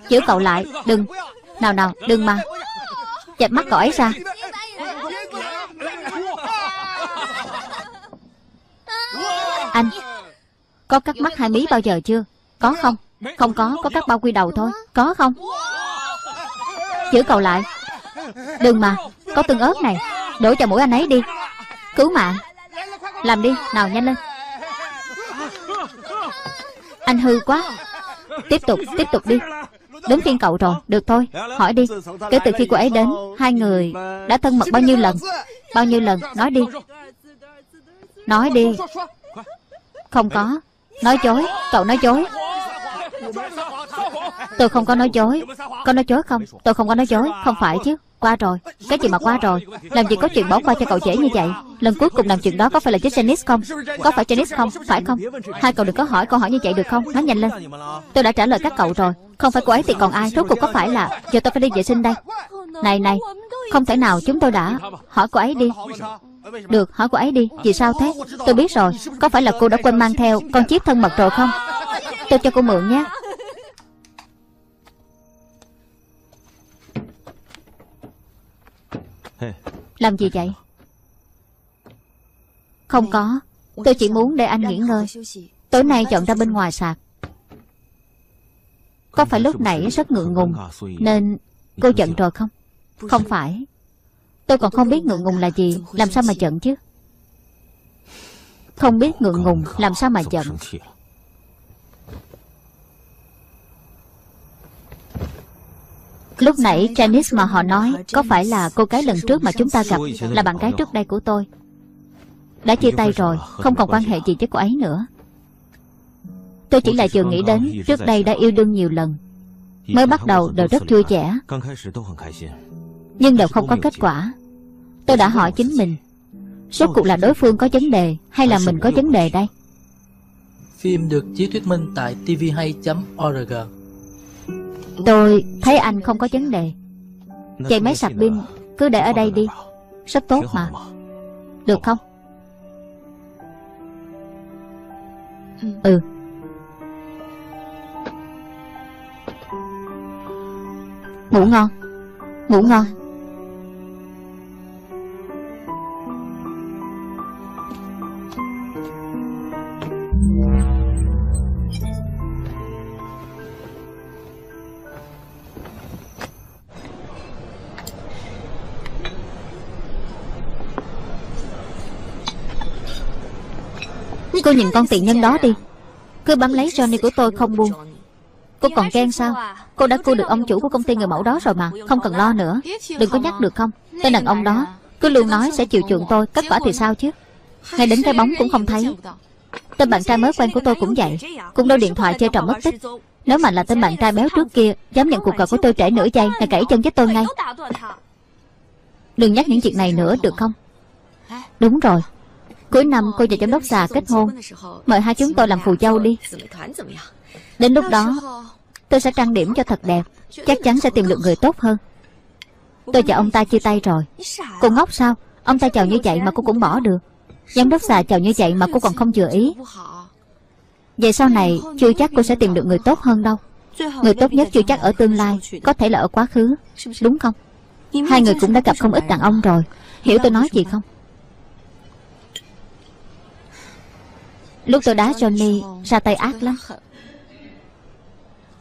Giữ cậu lại, Đừng. Nào nào, đừng mà. Chạch mắt cậu ấy ra. Anh, Có cắt mắt hai mí bao giờ chưa? Có không? Không có Có cắt bao quy đầu thôi. Có không? Giữ cậu lại. Đừng mà, Có tương ớt này. Đổ cho mũi anh ấy đi. Cứu mạng. Làm đi. Nào, nhanh lên. Anh hư quá. Tiếp tục Tiếp tục đi. Đến phiên cậu rồi, Được thôi. Hỏi đi. Kể từ khi cô ấy đến, Hai người đã thân mật bao nhiêu lần? Bao nhiêu lần? Nói đi. Nói đi. Không có. Nói dối. Cậu nói dối. Tôi không có nói dối. Có nói dối không? Tôi không có nói dối. Không phải chứ. Qua rồi. Cái gì mà qua rồi, Làm gì có chuyện bỏ qua cho cậu dễ như vậy? Lần cuối cùng làm chuyện đó có phải là với Janice không? Có phải Janice không? Phải không? Hai cậu đừng có hỏi câu hỏi như vậy được không? Nói nhanh lên. Tôi đã trả lời các cậu rồi. Không phải cô ấy thì còn ai, Rốt cuộc có phải là Giờ tôi phải đi vệ sinh đây. Này này, Không thể nào chúng tôi đã Hỏi cô ấy đi. Được, hỏi cô ấy đi. Vì sao thế? Tôi biết rồi. Có phải là cô đã quên mang theo Con chiếc thân mật rồi không? Tôi cho cô mượn nhé. Làm gì vậy? Không có. Tôi chỉ muốn để anh nghỉ ngơi. Tối nay dọn ra bên ngoài sạc Có phải lúc nãy rất ngượng ngùng Nên cô giận rồi không? Không phải. Tôi còn không biết ngượng ngùng là gì. Làm sao mà giận chứ? Không biết ngượng ngùng, Làm sao mà giận? Lúc nãy Janice mà họ nói Có phải là cô gái lần trước mà chúng ta gặp Là bạn gái trước đây của tôi? Đã chia tay rồi Không còn quan hệ gì với cô ấy nữa. Tôi chỉ là vừa nghĩ đến Trước đây đã yêu đương nhiều lần. Mới bắt đầu đều rất vui vẻ. Nhưng đều không có kết quả. Tôi đã hỏi chính mình Rốt cuộc là đối phương có vấn đề Hay là mình có vấn đề đây? Phim được chiếu thuyết minh tại tvhay.org Tôi thấy anh không có vấn đề. Chạy máy sạc pin Cứ để ở đây đi. Rất tốt mà. Được không? Ừ. Ngủ ngon. Ngủ ngon Cô nhìn con tiện nhân đó đi. Cứ bám lấy Johnny của tôi không buông. Cô còn ghen sao? Cô đã cua được ông chủ của công ty người mẫu đó rồi mà, Không cần lo nữa. Đừng có nhắc được không? Tên đàn ông đó, Cứ luôn nói sẽ chịu chuộng tôi, Kết quả thì sao chứ? Ngay đến cái bóng cũng không thấy. Tên bạn trai mới quen của tôi cũng vậy, Cũng đâu điện thoại chơi trò mất tích. Nếu mà là tên bạn trai béo trước kia, Dám nhận cuộc gọi của tôi trễ nửa giây, Là gãy chân với tôi ngay. Đừng nhắc những chuyện này nữa, được không? Đúng rồi. Cuối năm cô và giám đốc xà kết hôn. Mời hai chúng tôi làm phù dâu đi. Đến lúc đó, Tôi sẽ trang điểm cho thật đẹp. Chắc chắn sẽ tìm được người tốt hơn. Tôi và ông ta chia tay rồi. Cô ngốc sao? Ông ta chào như vậy mà cô cũng bỏ được. Giám đốc xà chào như vậy mà cô còn không vừa ý. Vậy sau này, Chưa chắc cô sẽ tìm được người tốt hơn đâu. Người tốt nhất chưa chắc ở tương lai, Có thể là ở quá khứ. Đúng không? Hai người cũng đã gặp không ít đàn ông rồi. Hiểu tôi nói gì không? Lúc tôi đá Johnny, Ra tay ác lắm.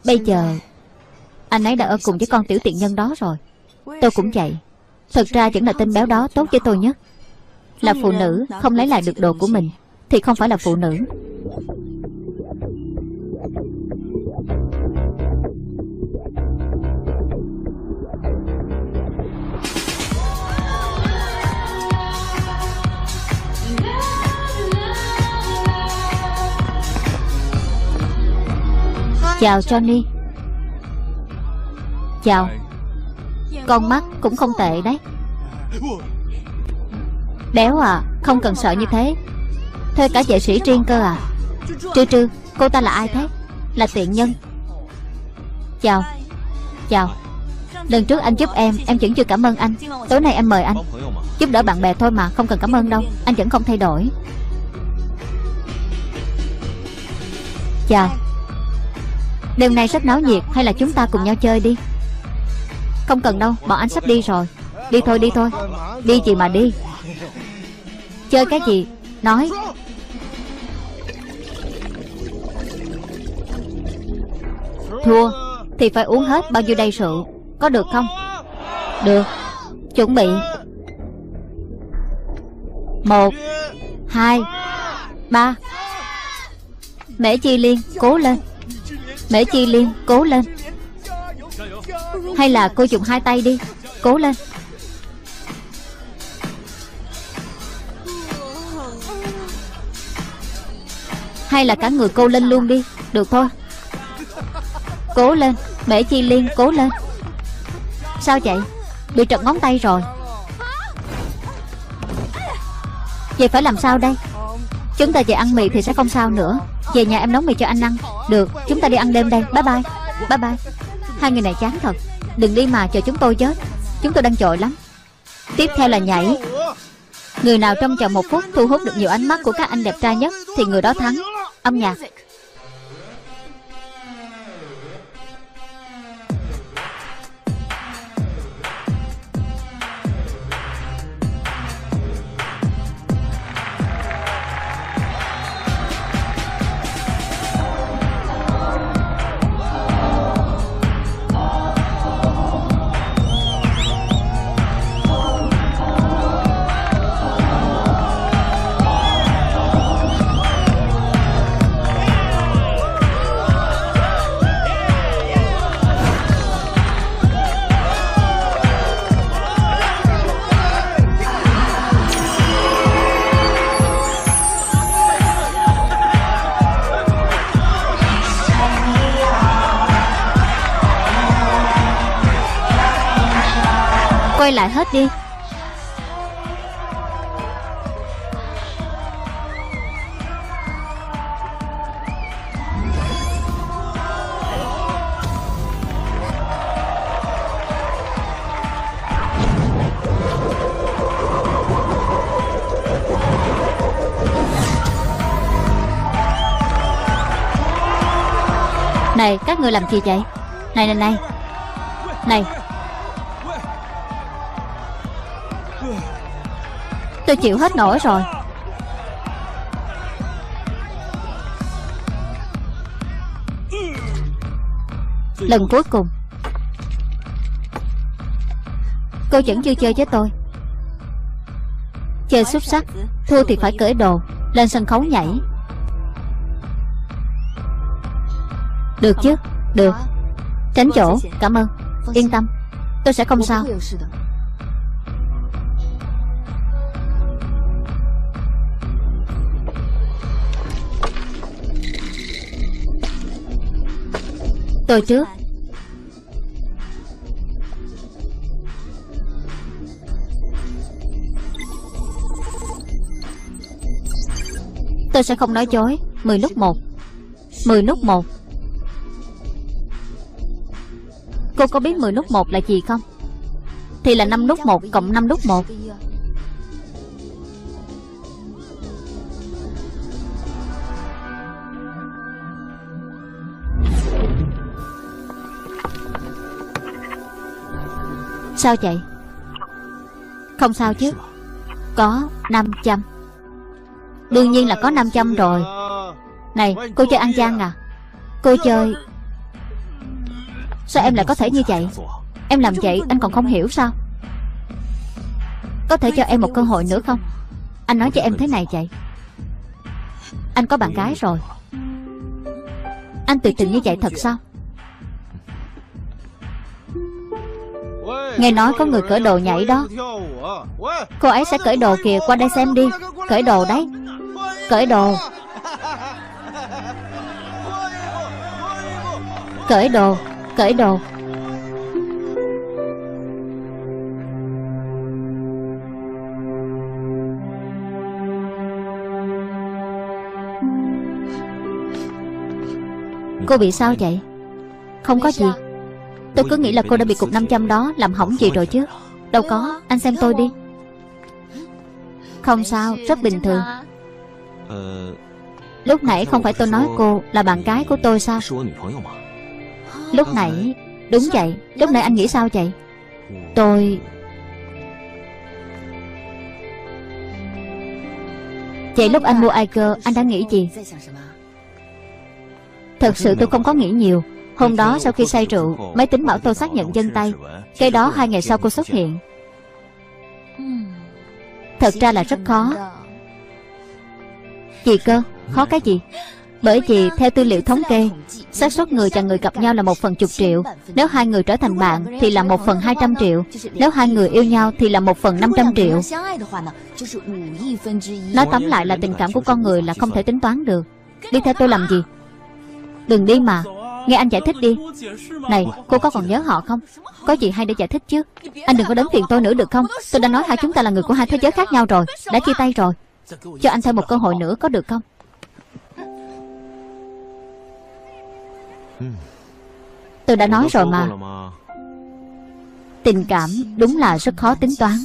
Bây giờ, Anh ấy đã ở cùng với con tiểu tiện nhân đó rồi. Tôi cũng vậy. Thật ra vẫn là tên béo đó tốt với tôi nhất. Là phụ nữ không lấy lại được đồ của mình, Thì không phải là phụ nữ. Chào Johnny. Chào. Con mắt cũng không tệ đấy. Béo à Không cần sợ như thế. Thuê cả vệ sĩ riêng cơ à. Trư trư, Cô ta là ai thế? Là tiện nhân. Chào. Chào. Lần trước anh giúp em Em vẫn chưa cảm ơn anh. Tối nay em mời anh. Giúp đỡ bạn bè thôi mà, Không cần cảm ơn đâu. Anh vẫn không thay đổi. Chào. Đêm nay rất náo nhiệt Hay là chúng ta cùng nhau chơi đi? Không cần đâu, Bọn anh sắp đi rồi. Đi thôi đi thôi. Đi gì mà đi. Chơi cái gì? Nói. Thua. Thì phải uống hết bao nhiêu đầy rượu? Có được không? Được. Chuẩn bị. Một, Hai, Ba. Mễ Chi Liên, Cố lên. Mễ Chi Liên, cố lên. Hay là cô dùng hai tay đi, Cố lên. Hay là cả người cô lên luôn đi, Được thôi. Cố lên, Mễ Chi Liên, cố lên. Sao vậy? Bị trật ngón tay rồi. Vậy phải làm sao đây? Chúng ta về ăn mì thì sẽ không sao nữa. Về nhà em nấu mì cho anh ăn. Được, chúng ta đi ăn đêm đây. Bye bye. Bye bye. Hai người này chán thật. Đừng đi mà chờ chúng tôi chết. Chúng tôi đang chội lắm. Tiếp theo là nhảy. Người nào trong vòng một phút thu hút được nhiều ánh mắt của các anh đẹp trai nhất Thì người đó thắng. Âm nhạc. Lại hết đi. Này các người làm gì vậy? Này này này. Này Tôi chịu hết nổi rồi. Lần cuối cùng, Cô vẫn chưa chơi với tôi. Chơi xuất sắc, Thua thì phải cởi đồ, Lên sân khấu nhảy. Được chứ? Được. Tránh chỗ. Cảm ơn. Yên tâm. Tôi sẽ không sao. Tôi trước Tôi sẽ không nói dối 10 nút 1 10 nút một. Cô có biết 10 nút một là gì không? Thì là năm nút một cộng năm nút một. Sao vậy? Không sao chứ. Có 500 Đương nhiên là có 500 rồi. Này, cô chơi ăn gian à? Cô chơi Sao em lại có thể như vậy? Em làm vậy anh còn không hiểu sao? Có thể cho em một cơ hội nữa không? Anh nói cho em thế này vậy. Anh có bạn gái rồi. Anh tuyệt tình như vậy thật sao? Nghe nói có người cởi đồ nhảy đó. Cô ấy sẽ cởi đồ kìa, Qua đây xem đi. Cởi đồ đấy. Cởi đồ. Cởi đồ. Cởi đồ. Cô bị sao vậy? Không có gì. Tôi cứ nghĩ là cô đã bị cục 500 đó Làm hỏng gì rồi chứ. Đâu có, Anh xem tôi đi. Không sao, Rất bình thường. Lúc nãy không phải tôi nói cô Là bạn gái của tôi sao? Lúc nãy, Đúng vậy. Lúc nãy anh nghĩ sao vậy? Tôi Vậy lúc anh mua Iger, Anh đã nghĩ gì? Thật sự tôi không có nghĩ nhiều. Hôm đó sau khi say rượu, Máy tính bảo tôi xác nhận dân tay. Cái đó hai ngày sau cô xuất hiện. Thật ra là rất khó. Gì cơ? Khó cái gì? Bởi vì theo tư liệu thống kê, xác suất người và người gặp nhau là một phần chục triệu. Nếu hai người trở thành bạn Thì là một phần hai trăm triệu. Nếu hai người yêu nhau Thì là một phần năm trăm triệu. Nói tóm lại là tình cảm của con người Là không thể tính toán được. Đi theo tôi làm gì? Đừng đi mà. Nghe anh giải thích đi. Này cô có còn nhớ họ không? Có gì hay để giải thích chứ? Anh đừng có đến phiền tôi nữa được không? Tôi đã nói hai chúng ta là người của hai thế giới khác nhau rồi Đã chia tay rồi. Cho anh thêm một cơ hội nữa có được không? Tôi đã nói rồi mà. Tình cảm đúng là rất khó tính toán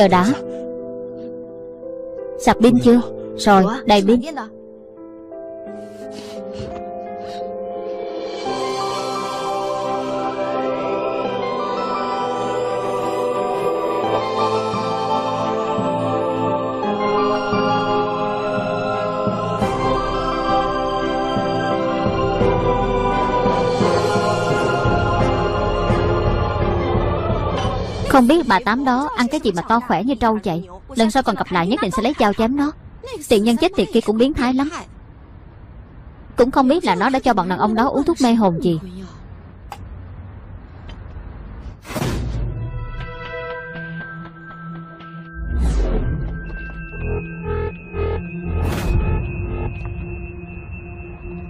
Chờ đã. Sạc pin chưa? Rồi đầy pin Không biết bà Tám đó ăn cái gì mà to khỏe như trâu vậy? Lần sau còn gặp lại nhất định sẽ lấy dao chém nó. Tiện nhân chết tiệt kia cũng biến thái lắm. Cũng không biết là nó đã cho bọn đàn ông đó uống thuốc mê hồn gì.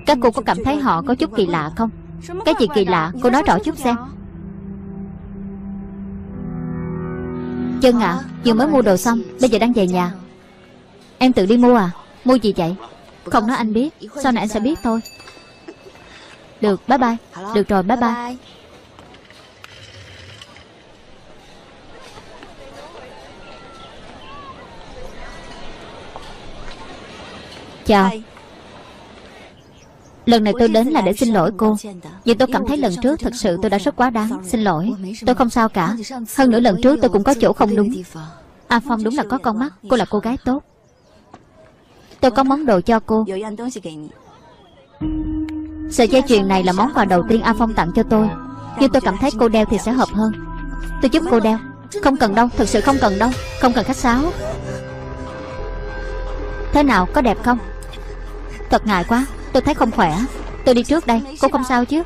Các cô có cảm thấy họ có chút kỳ lạ không? Cái gì kỳ lạ? Cô nói rõ chút xem. Chân ạ à, Vừa mới mua đồ xong Bây giờ đang về nhà. Em tự đi mua à? Mua gì vậy? Không nói anh biết Sau này anh sẽ biết thôi. Được bye bye. Được rồi bye bye. Chào. Lần này tôi đến là để xin lỗi cô. Vì tôi cảm thấy lần trước thật sự tôi đã rất quá đáng. Xin lỗi. Tôi không sao cả. Hơn nữa lần trước tôi cũng có chỗ không đúng. A Phong đúng là có con mắt. Cô là cô gái tốt. Tôi có món đồ cho cô. Sợi dây chuyền này là món quà đầu tiên A Phong tặng cho tôi. Nhưng tôi cảm thấy cô đeo thì sẽ hợp hơn. Tôi giúp cô đeo. Không cần đâu, thật sự không cần đâu. Không cần khách sáo. Thế nào, có đẹp không? Thật ngại quá. Tôi thấy không khỏe. Tôi đi trước đây, Cô không sao chứ?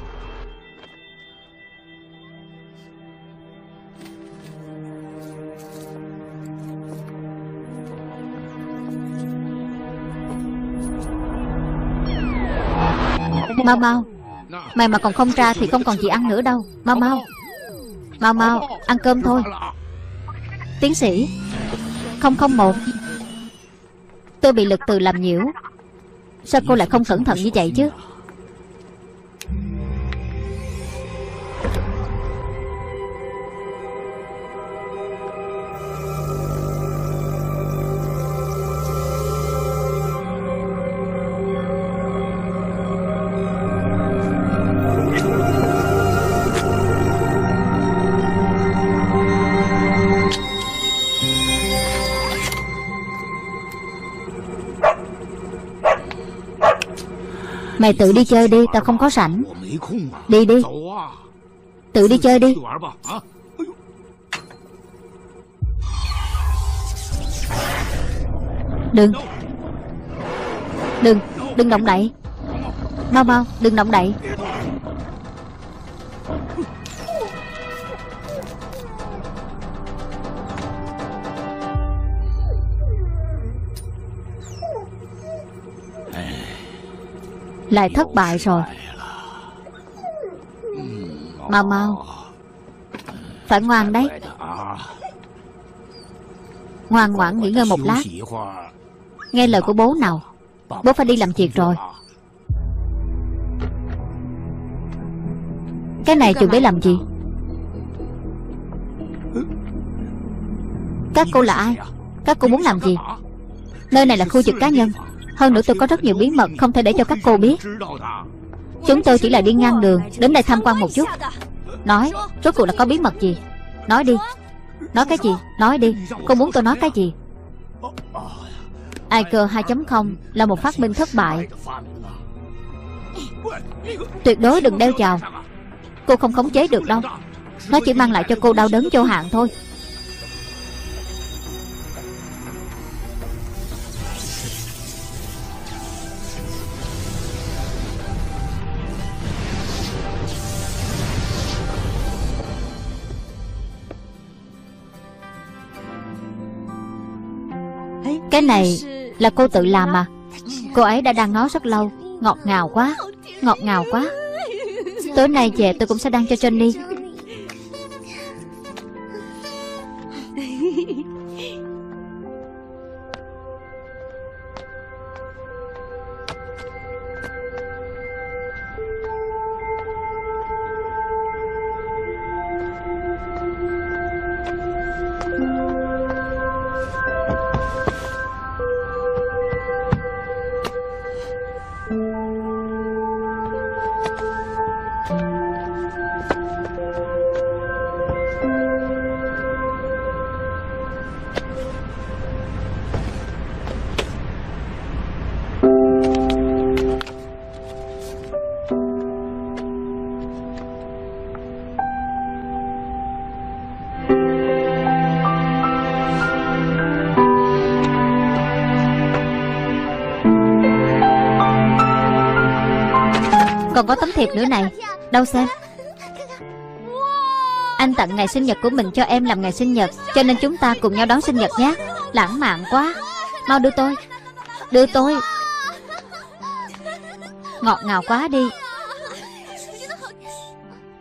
Mau mau. Mày mà còn không ra thì không còn gì ăn nữa đâu. Mau mau. Mau mau, Ăn cơm thôi. Tiến sĩ 001 Tôi bị lực từ làm nhiễu. Sao cô lại không cẩn thận như vậy chứ? Mày tự đi chơi đi, Tao không có sẵn. Đi đi. Tự đi chơi đi. Đừng. Đừng Đừng động đậy. Mau mau, Đừng động đậy. Lại thất bại rồi. Mau mau. Phải ngoan đấy. Ngoan ngoãn nghỉ ngơi một lát. Nghe lời của bố nào. Bố phải đi làm việc rồi. Cái này chuẩn bị làm gì? Các cô là ai? Các cô muốn làm gì? Nơi này là khu vực cá nhân hơn nữa tôi có rất nhiều bí mật Không thể để cho các cô biết. Chúng tôi chỉ là đi ngang đường, Đến đây tham quan một chút. Nói, Rốt cuộc là có bí mật gì? Nói đi. Nói cái gì? Nói đi. Cô muốn tôi nói cái gì? IQ 2.0 là một phát minh thất bại. Tuyệt đối đừng đeo chào. Cô không khống chế được đâu. Nó chỉ mang lại cho cô đau đớn vô hạn thôi. Cái này là cô tự làm mà. Cô ấy đã đang nói rất lâu. Ngọt ngào quá. Ngọt ngào quá. Tối nay về tôi cũng sẽ đăng cho Johnny. Nữa này, Đâu xem? Anh tặng ngày sinh nhật của mình cho em làm ngày sinh nhật, Cho nên chúng ta cùng nhau đón sinh nhật nhé. Lãng mạn quá. Mau đưa tôi. Đưa tôi. Ngọt ngào quá đi.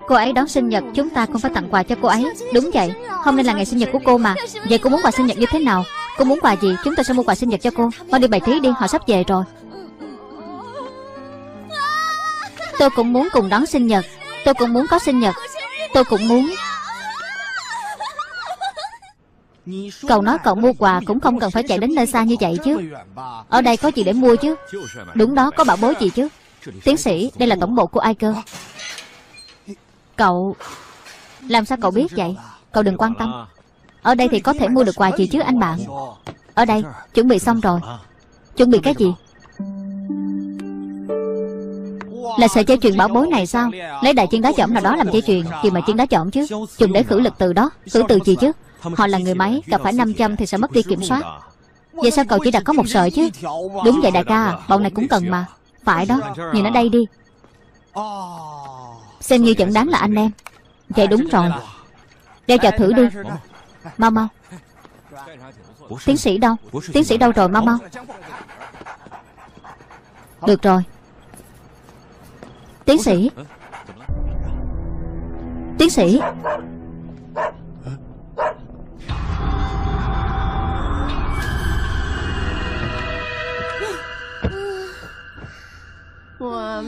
Cô ấy đón sinh nhật, Chúng ta cũng phải tặng quà cho cô ấy. Đúng vậy. Hôm nay là ngày sinh nhật của cô mà. Vậy cô muốn quà sinh nhật như thế nào? Cô muốn quà gì? Chúng ta sẽ mua quà sinh nhật cho cô. Mau đi bày trí đi, Họ sắp về rồi. Tôi cũng muốn cùng đón sinh nhật. Tôi cũng muốn có sinh nhật. Tôi cũng muốn. Cậu nói cậu mua quà cũng không cần phải chạy đến nơi xa như vậy chứ. Ở đây có gì để mua chứ? Đúng đó, có bảo bối gì chứ? Tiến sĩ, Đây là tổng bộ của ai cơ Cậu, Làm sao cậu biết vậy? Cậu đừng quan tâm. Ở đây thì có thể mua được quà gì chứ, anh bạn? Ở đây, Chuẩn bị xong rồi. Chuẩn bị cái gì? Là sợi dây chuyền bảo bối này sao? Lấy đại chiến đá chỏm nào đó làm dây chuyền. Gì mà chiến đá chỏm chứ. Dùng để khử lực từ đó. Khử từ gì chứ? Họ là người máy. Gặp phải 500 thì sẽ mất đi kiểm soát. Vậy sao cậu chỉ đặt có một sợi chứ? Đúng vậy, đại ca. Bọn này cũng cần mà. Phải đó. Nhìn ở đây đi. Xem như chẳng đáng là anh em. Vậy đúng rồi. Đeo chờ thử đi. Mau mau. Tiến sĩ đâu? Tiến sĩ đâu rồi? Mau mau. Được rồi. Tiến sĩ. Tiến sĩ.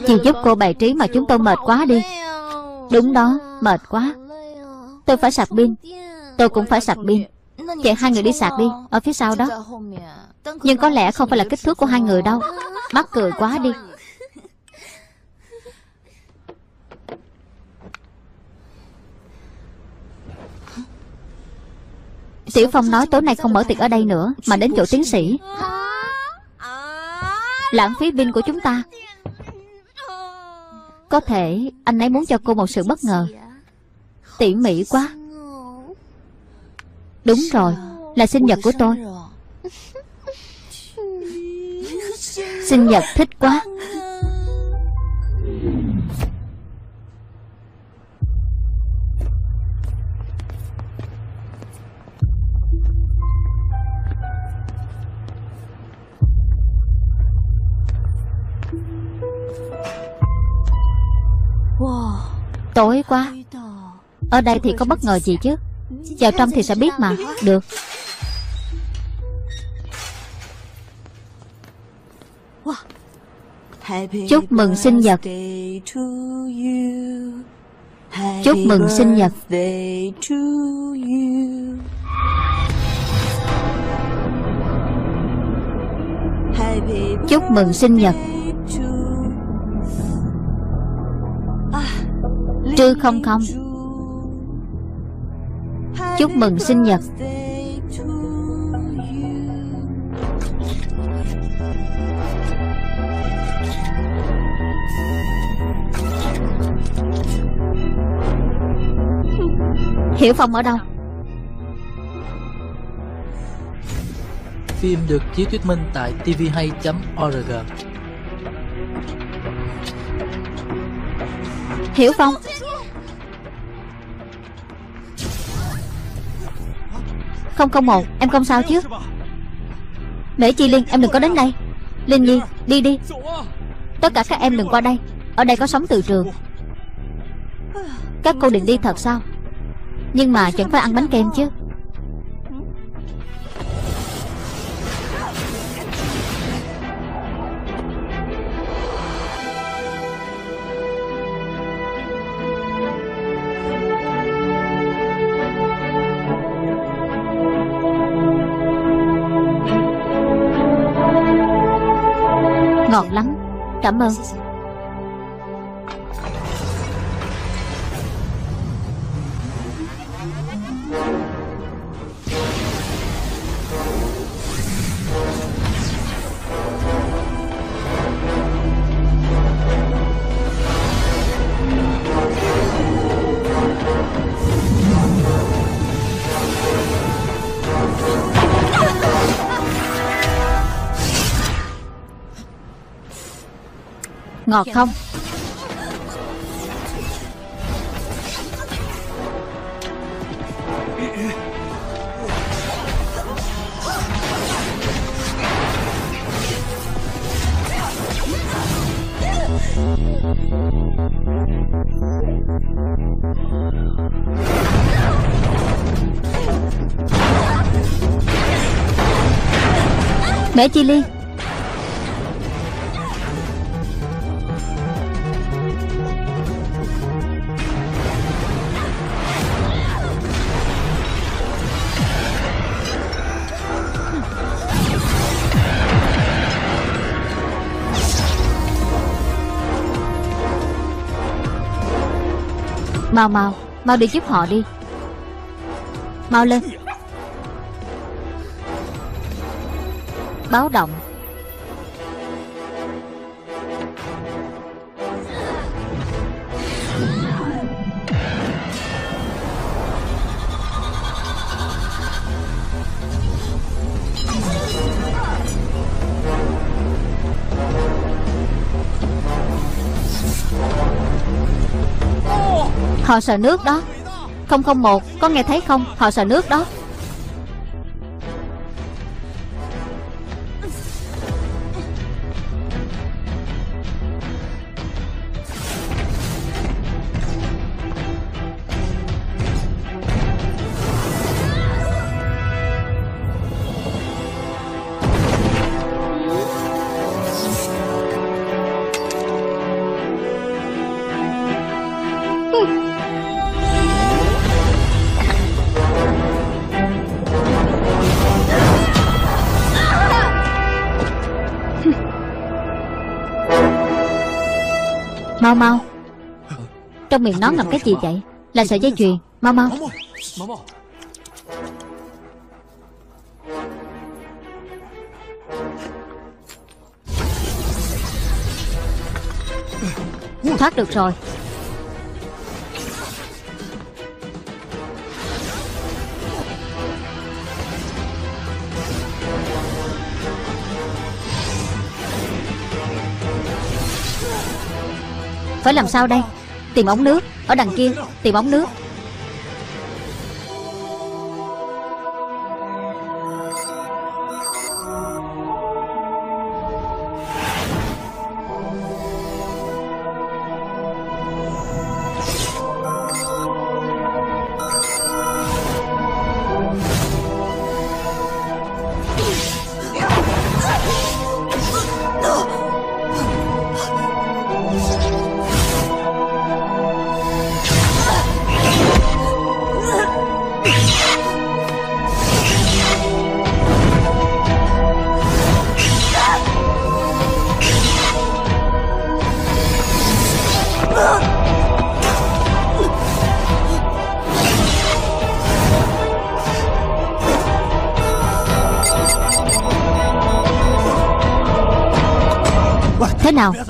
Chị giúp cô bày trí mà chúng tôi mệt quá đi. Đúng đó, mệt quá. Tôi phải sạc pin. Tôi cũng phải sạc pin. Vậy hai người đi sạc đi Ở phía sau đó. Nhưng có lẽ không phải là kích thước của hai người đâu. Mắc cười quá đi. Tiểu Phong nói tối nay không mở tiệc ở đây nữa, Mà đến chỗ tiến sĩ. Lãng phí pin của chúng ta. Có thể anh ấy muốn cho cô một sự bất ngờ. Tỉ mỉ quá. Đúng rồi, Là sinh nhật của tôi. Sinh nhật thích quá. Tối quá. Ở đây thì có bất ngờ gì chứ? Vào trong thì sẽ biết mà. Được. Chúc mừng sinh nhật. Chúc mừng sinh nhật. Chúc mừng sinh nhật. Trư không không. Chúc mừng sinh nhật. Hiểu Phong ở đâu? Phim được chiếu thuyết minh tại tvhay.org Hiểu không? Không không một Em không sao chứ. Mễ Chi Linh, em đừng có đến đây. Linh Nhi đi đi. Tất cả các em đừng qua đây. Ở đây có sống từ trường. Các cô định đi thật sao? Nhưng mà chẳng phải ăn bánh kem chứ. Cảm ơn. Ngọt không? Mẹ Chi Liên Mau mau. Mau đi giúp họ đi. Mau lên. Báo động. Họ sợ nước đó. Không không, một, Có nghe thấy không? Họ sợ nước đó. Mau mau. Trong miệng nó ngậm cái gì vậy? Là sợi dây chuyền. Mau mau. Mau mau Thoát được rồi. Phải làm sao đây? Tìm ống nước Ở đằng kia Tìm ống nước.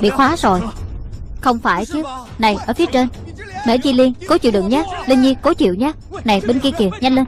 Bị khóa rồi. Không phải chứ. Này, ở phía trên. Mễ Di Liên, cố chịu đựng nhé. Linh Nhi, cố chịu nhé. Này, bên kia kìa, nhanh lên.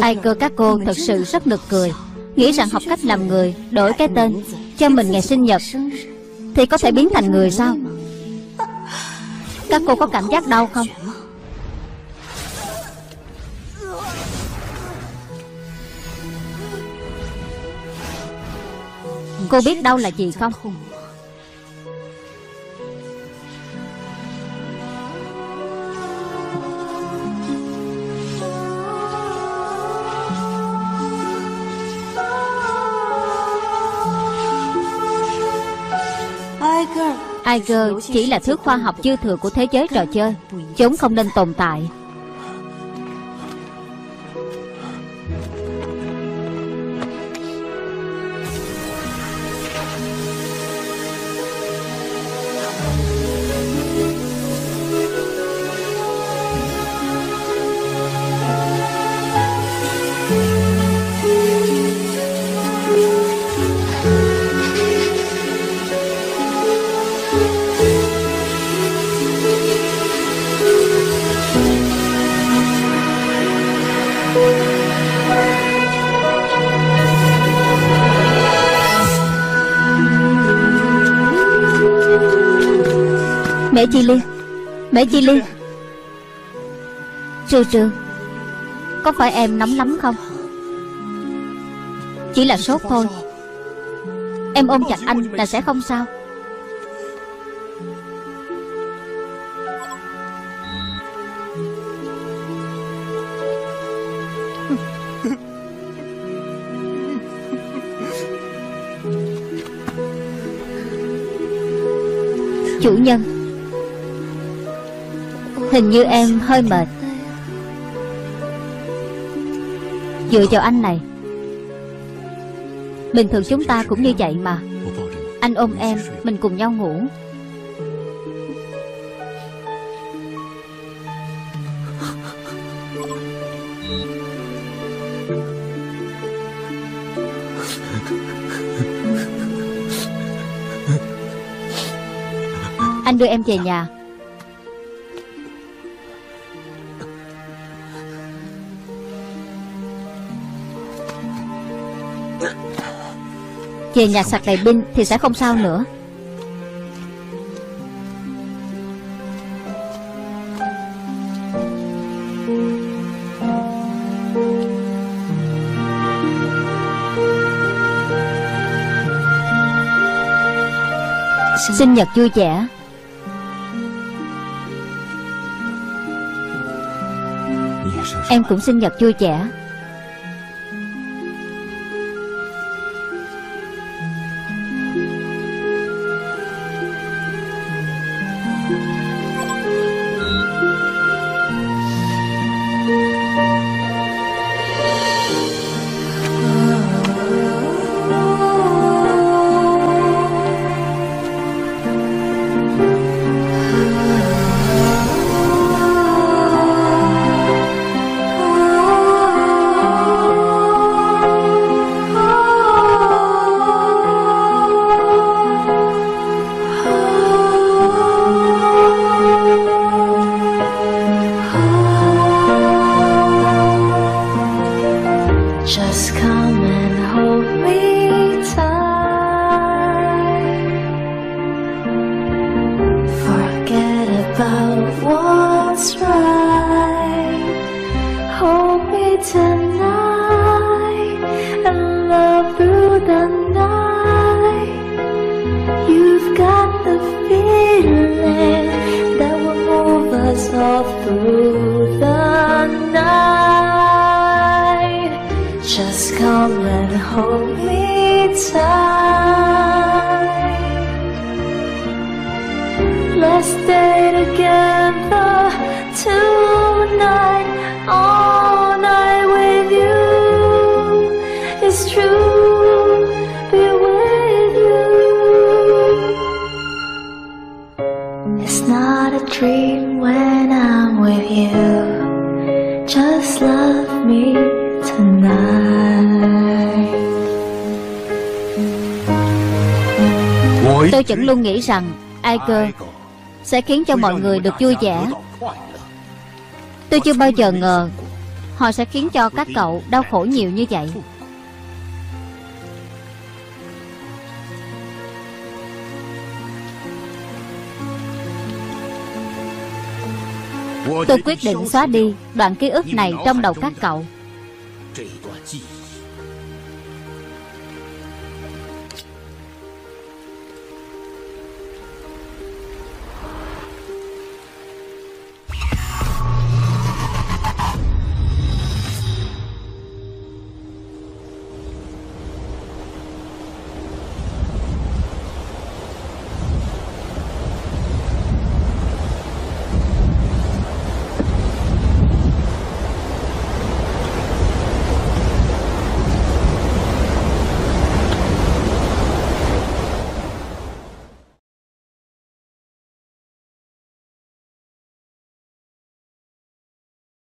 Ai cơ các cô thật sự rất nực cười, Nghĩ rằng học cách làm người, Đổi cái tên, Cho mình ngày sinh nhật, Thì có thể biến thành người sao? Các cô có cảm giác đau không? Cô biết đau là gì không? Tiger chỉ là thứ khoa học dư thừa của thế giới trò chơi. Chúng không nên tồn tại. Mẹ Chi Liên Mẹ Chi Liên Trừ trừ, Có phải em nóng lắm không? Chỉ là sốt thôi. Em ôm chặt anh là sẽ không sao. Chủ nhân. Hình như em hơi mệt. Dựa vào anh này, Bình thường chúng ta cũng như vậy mà. Anh ôm em, Mình cùng nhau ngủ. Anh đưa em về nhà. Về nhà sạc đầy binh Thì sẽ không sao nữa. Sinh nhật vui vẻ. Em cũng sinh nhật vui vẻ. Vẫn luôn nghĩ rằng, Ai cơ sẽ khiến cho mọi người được vui vẻ. Tôi chưa bao giờ ngờ Họ sẽ khiến cho các cậu đau khổ nhiều như vậy. Tôi quyết định xóa đi đoạn ký ức này trong đầu các cậu.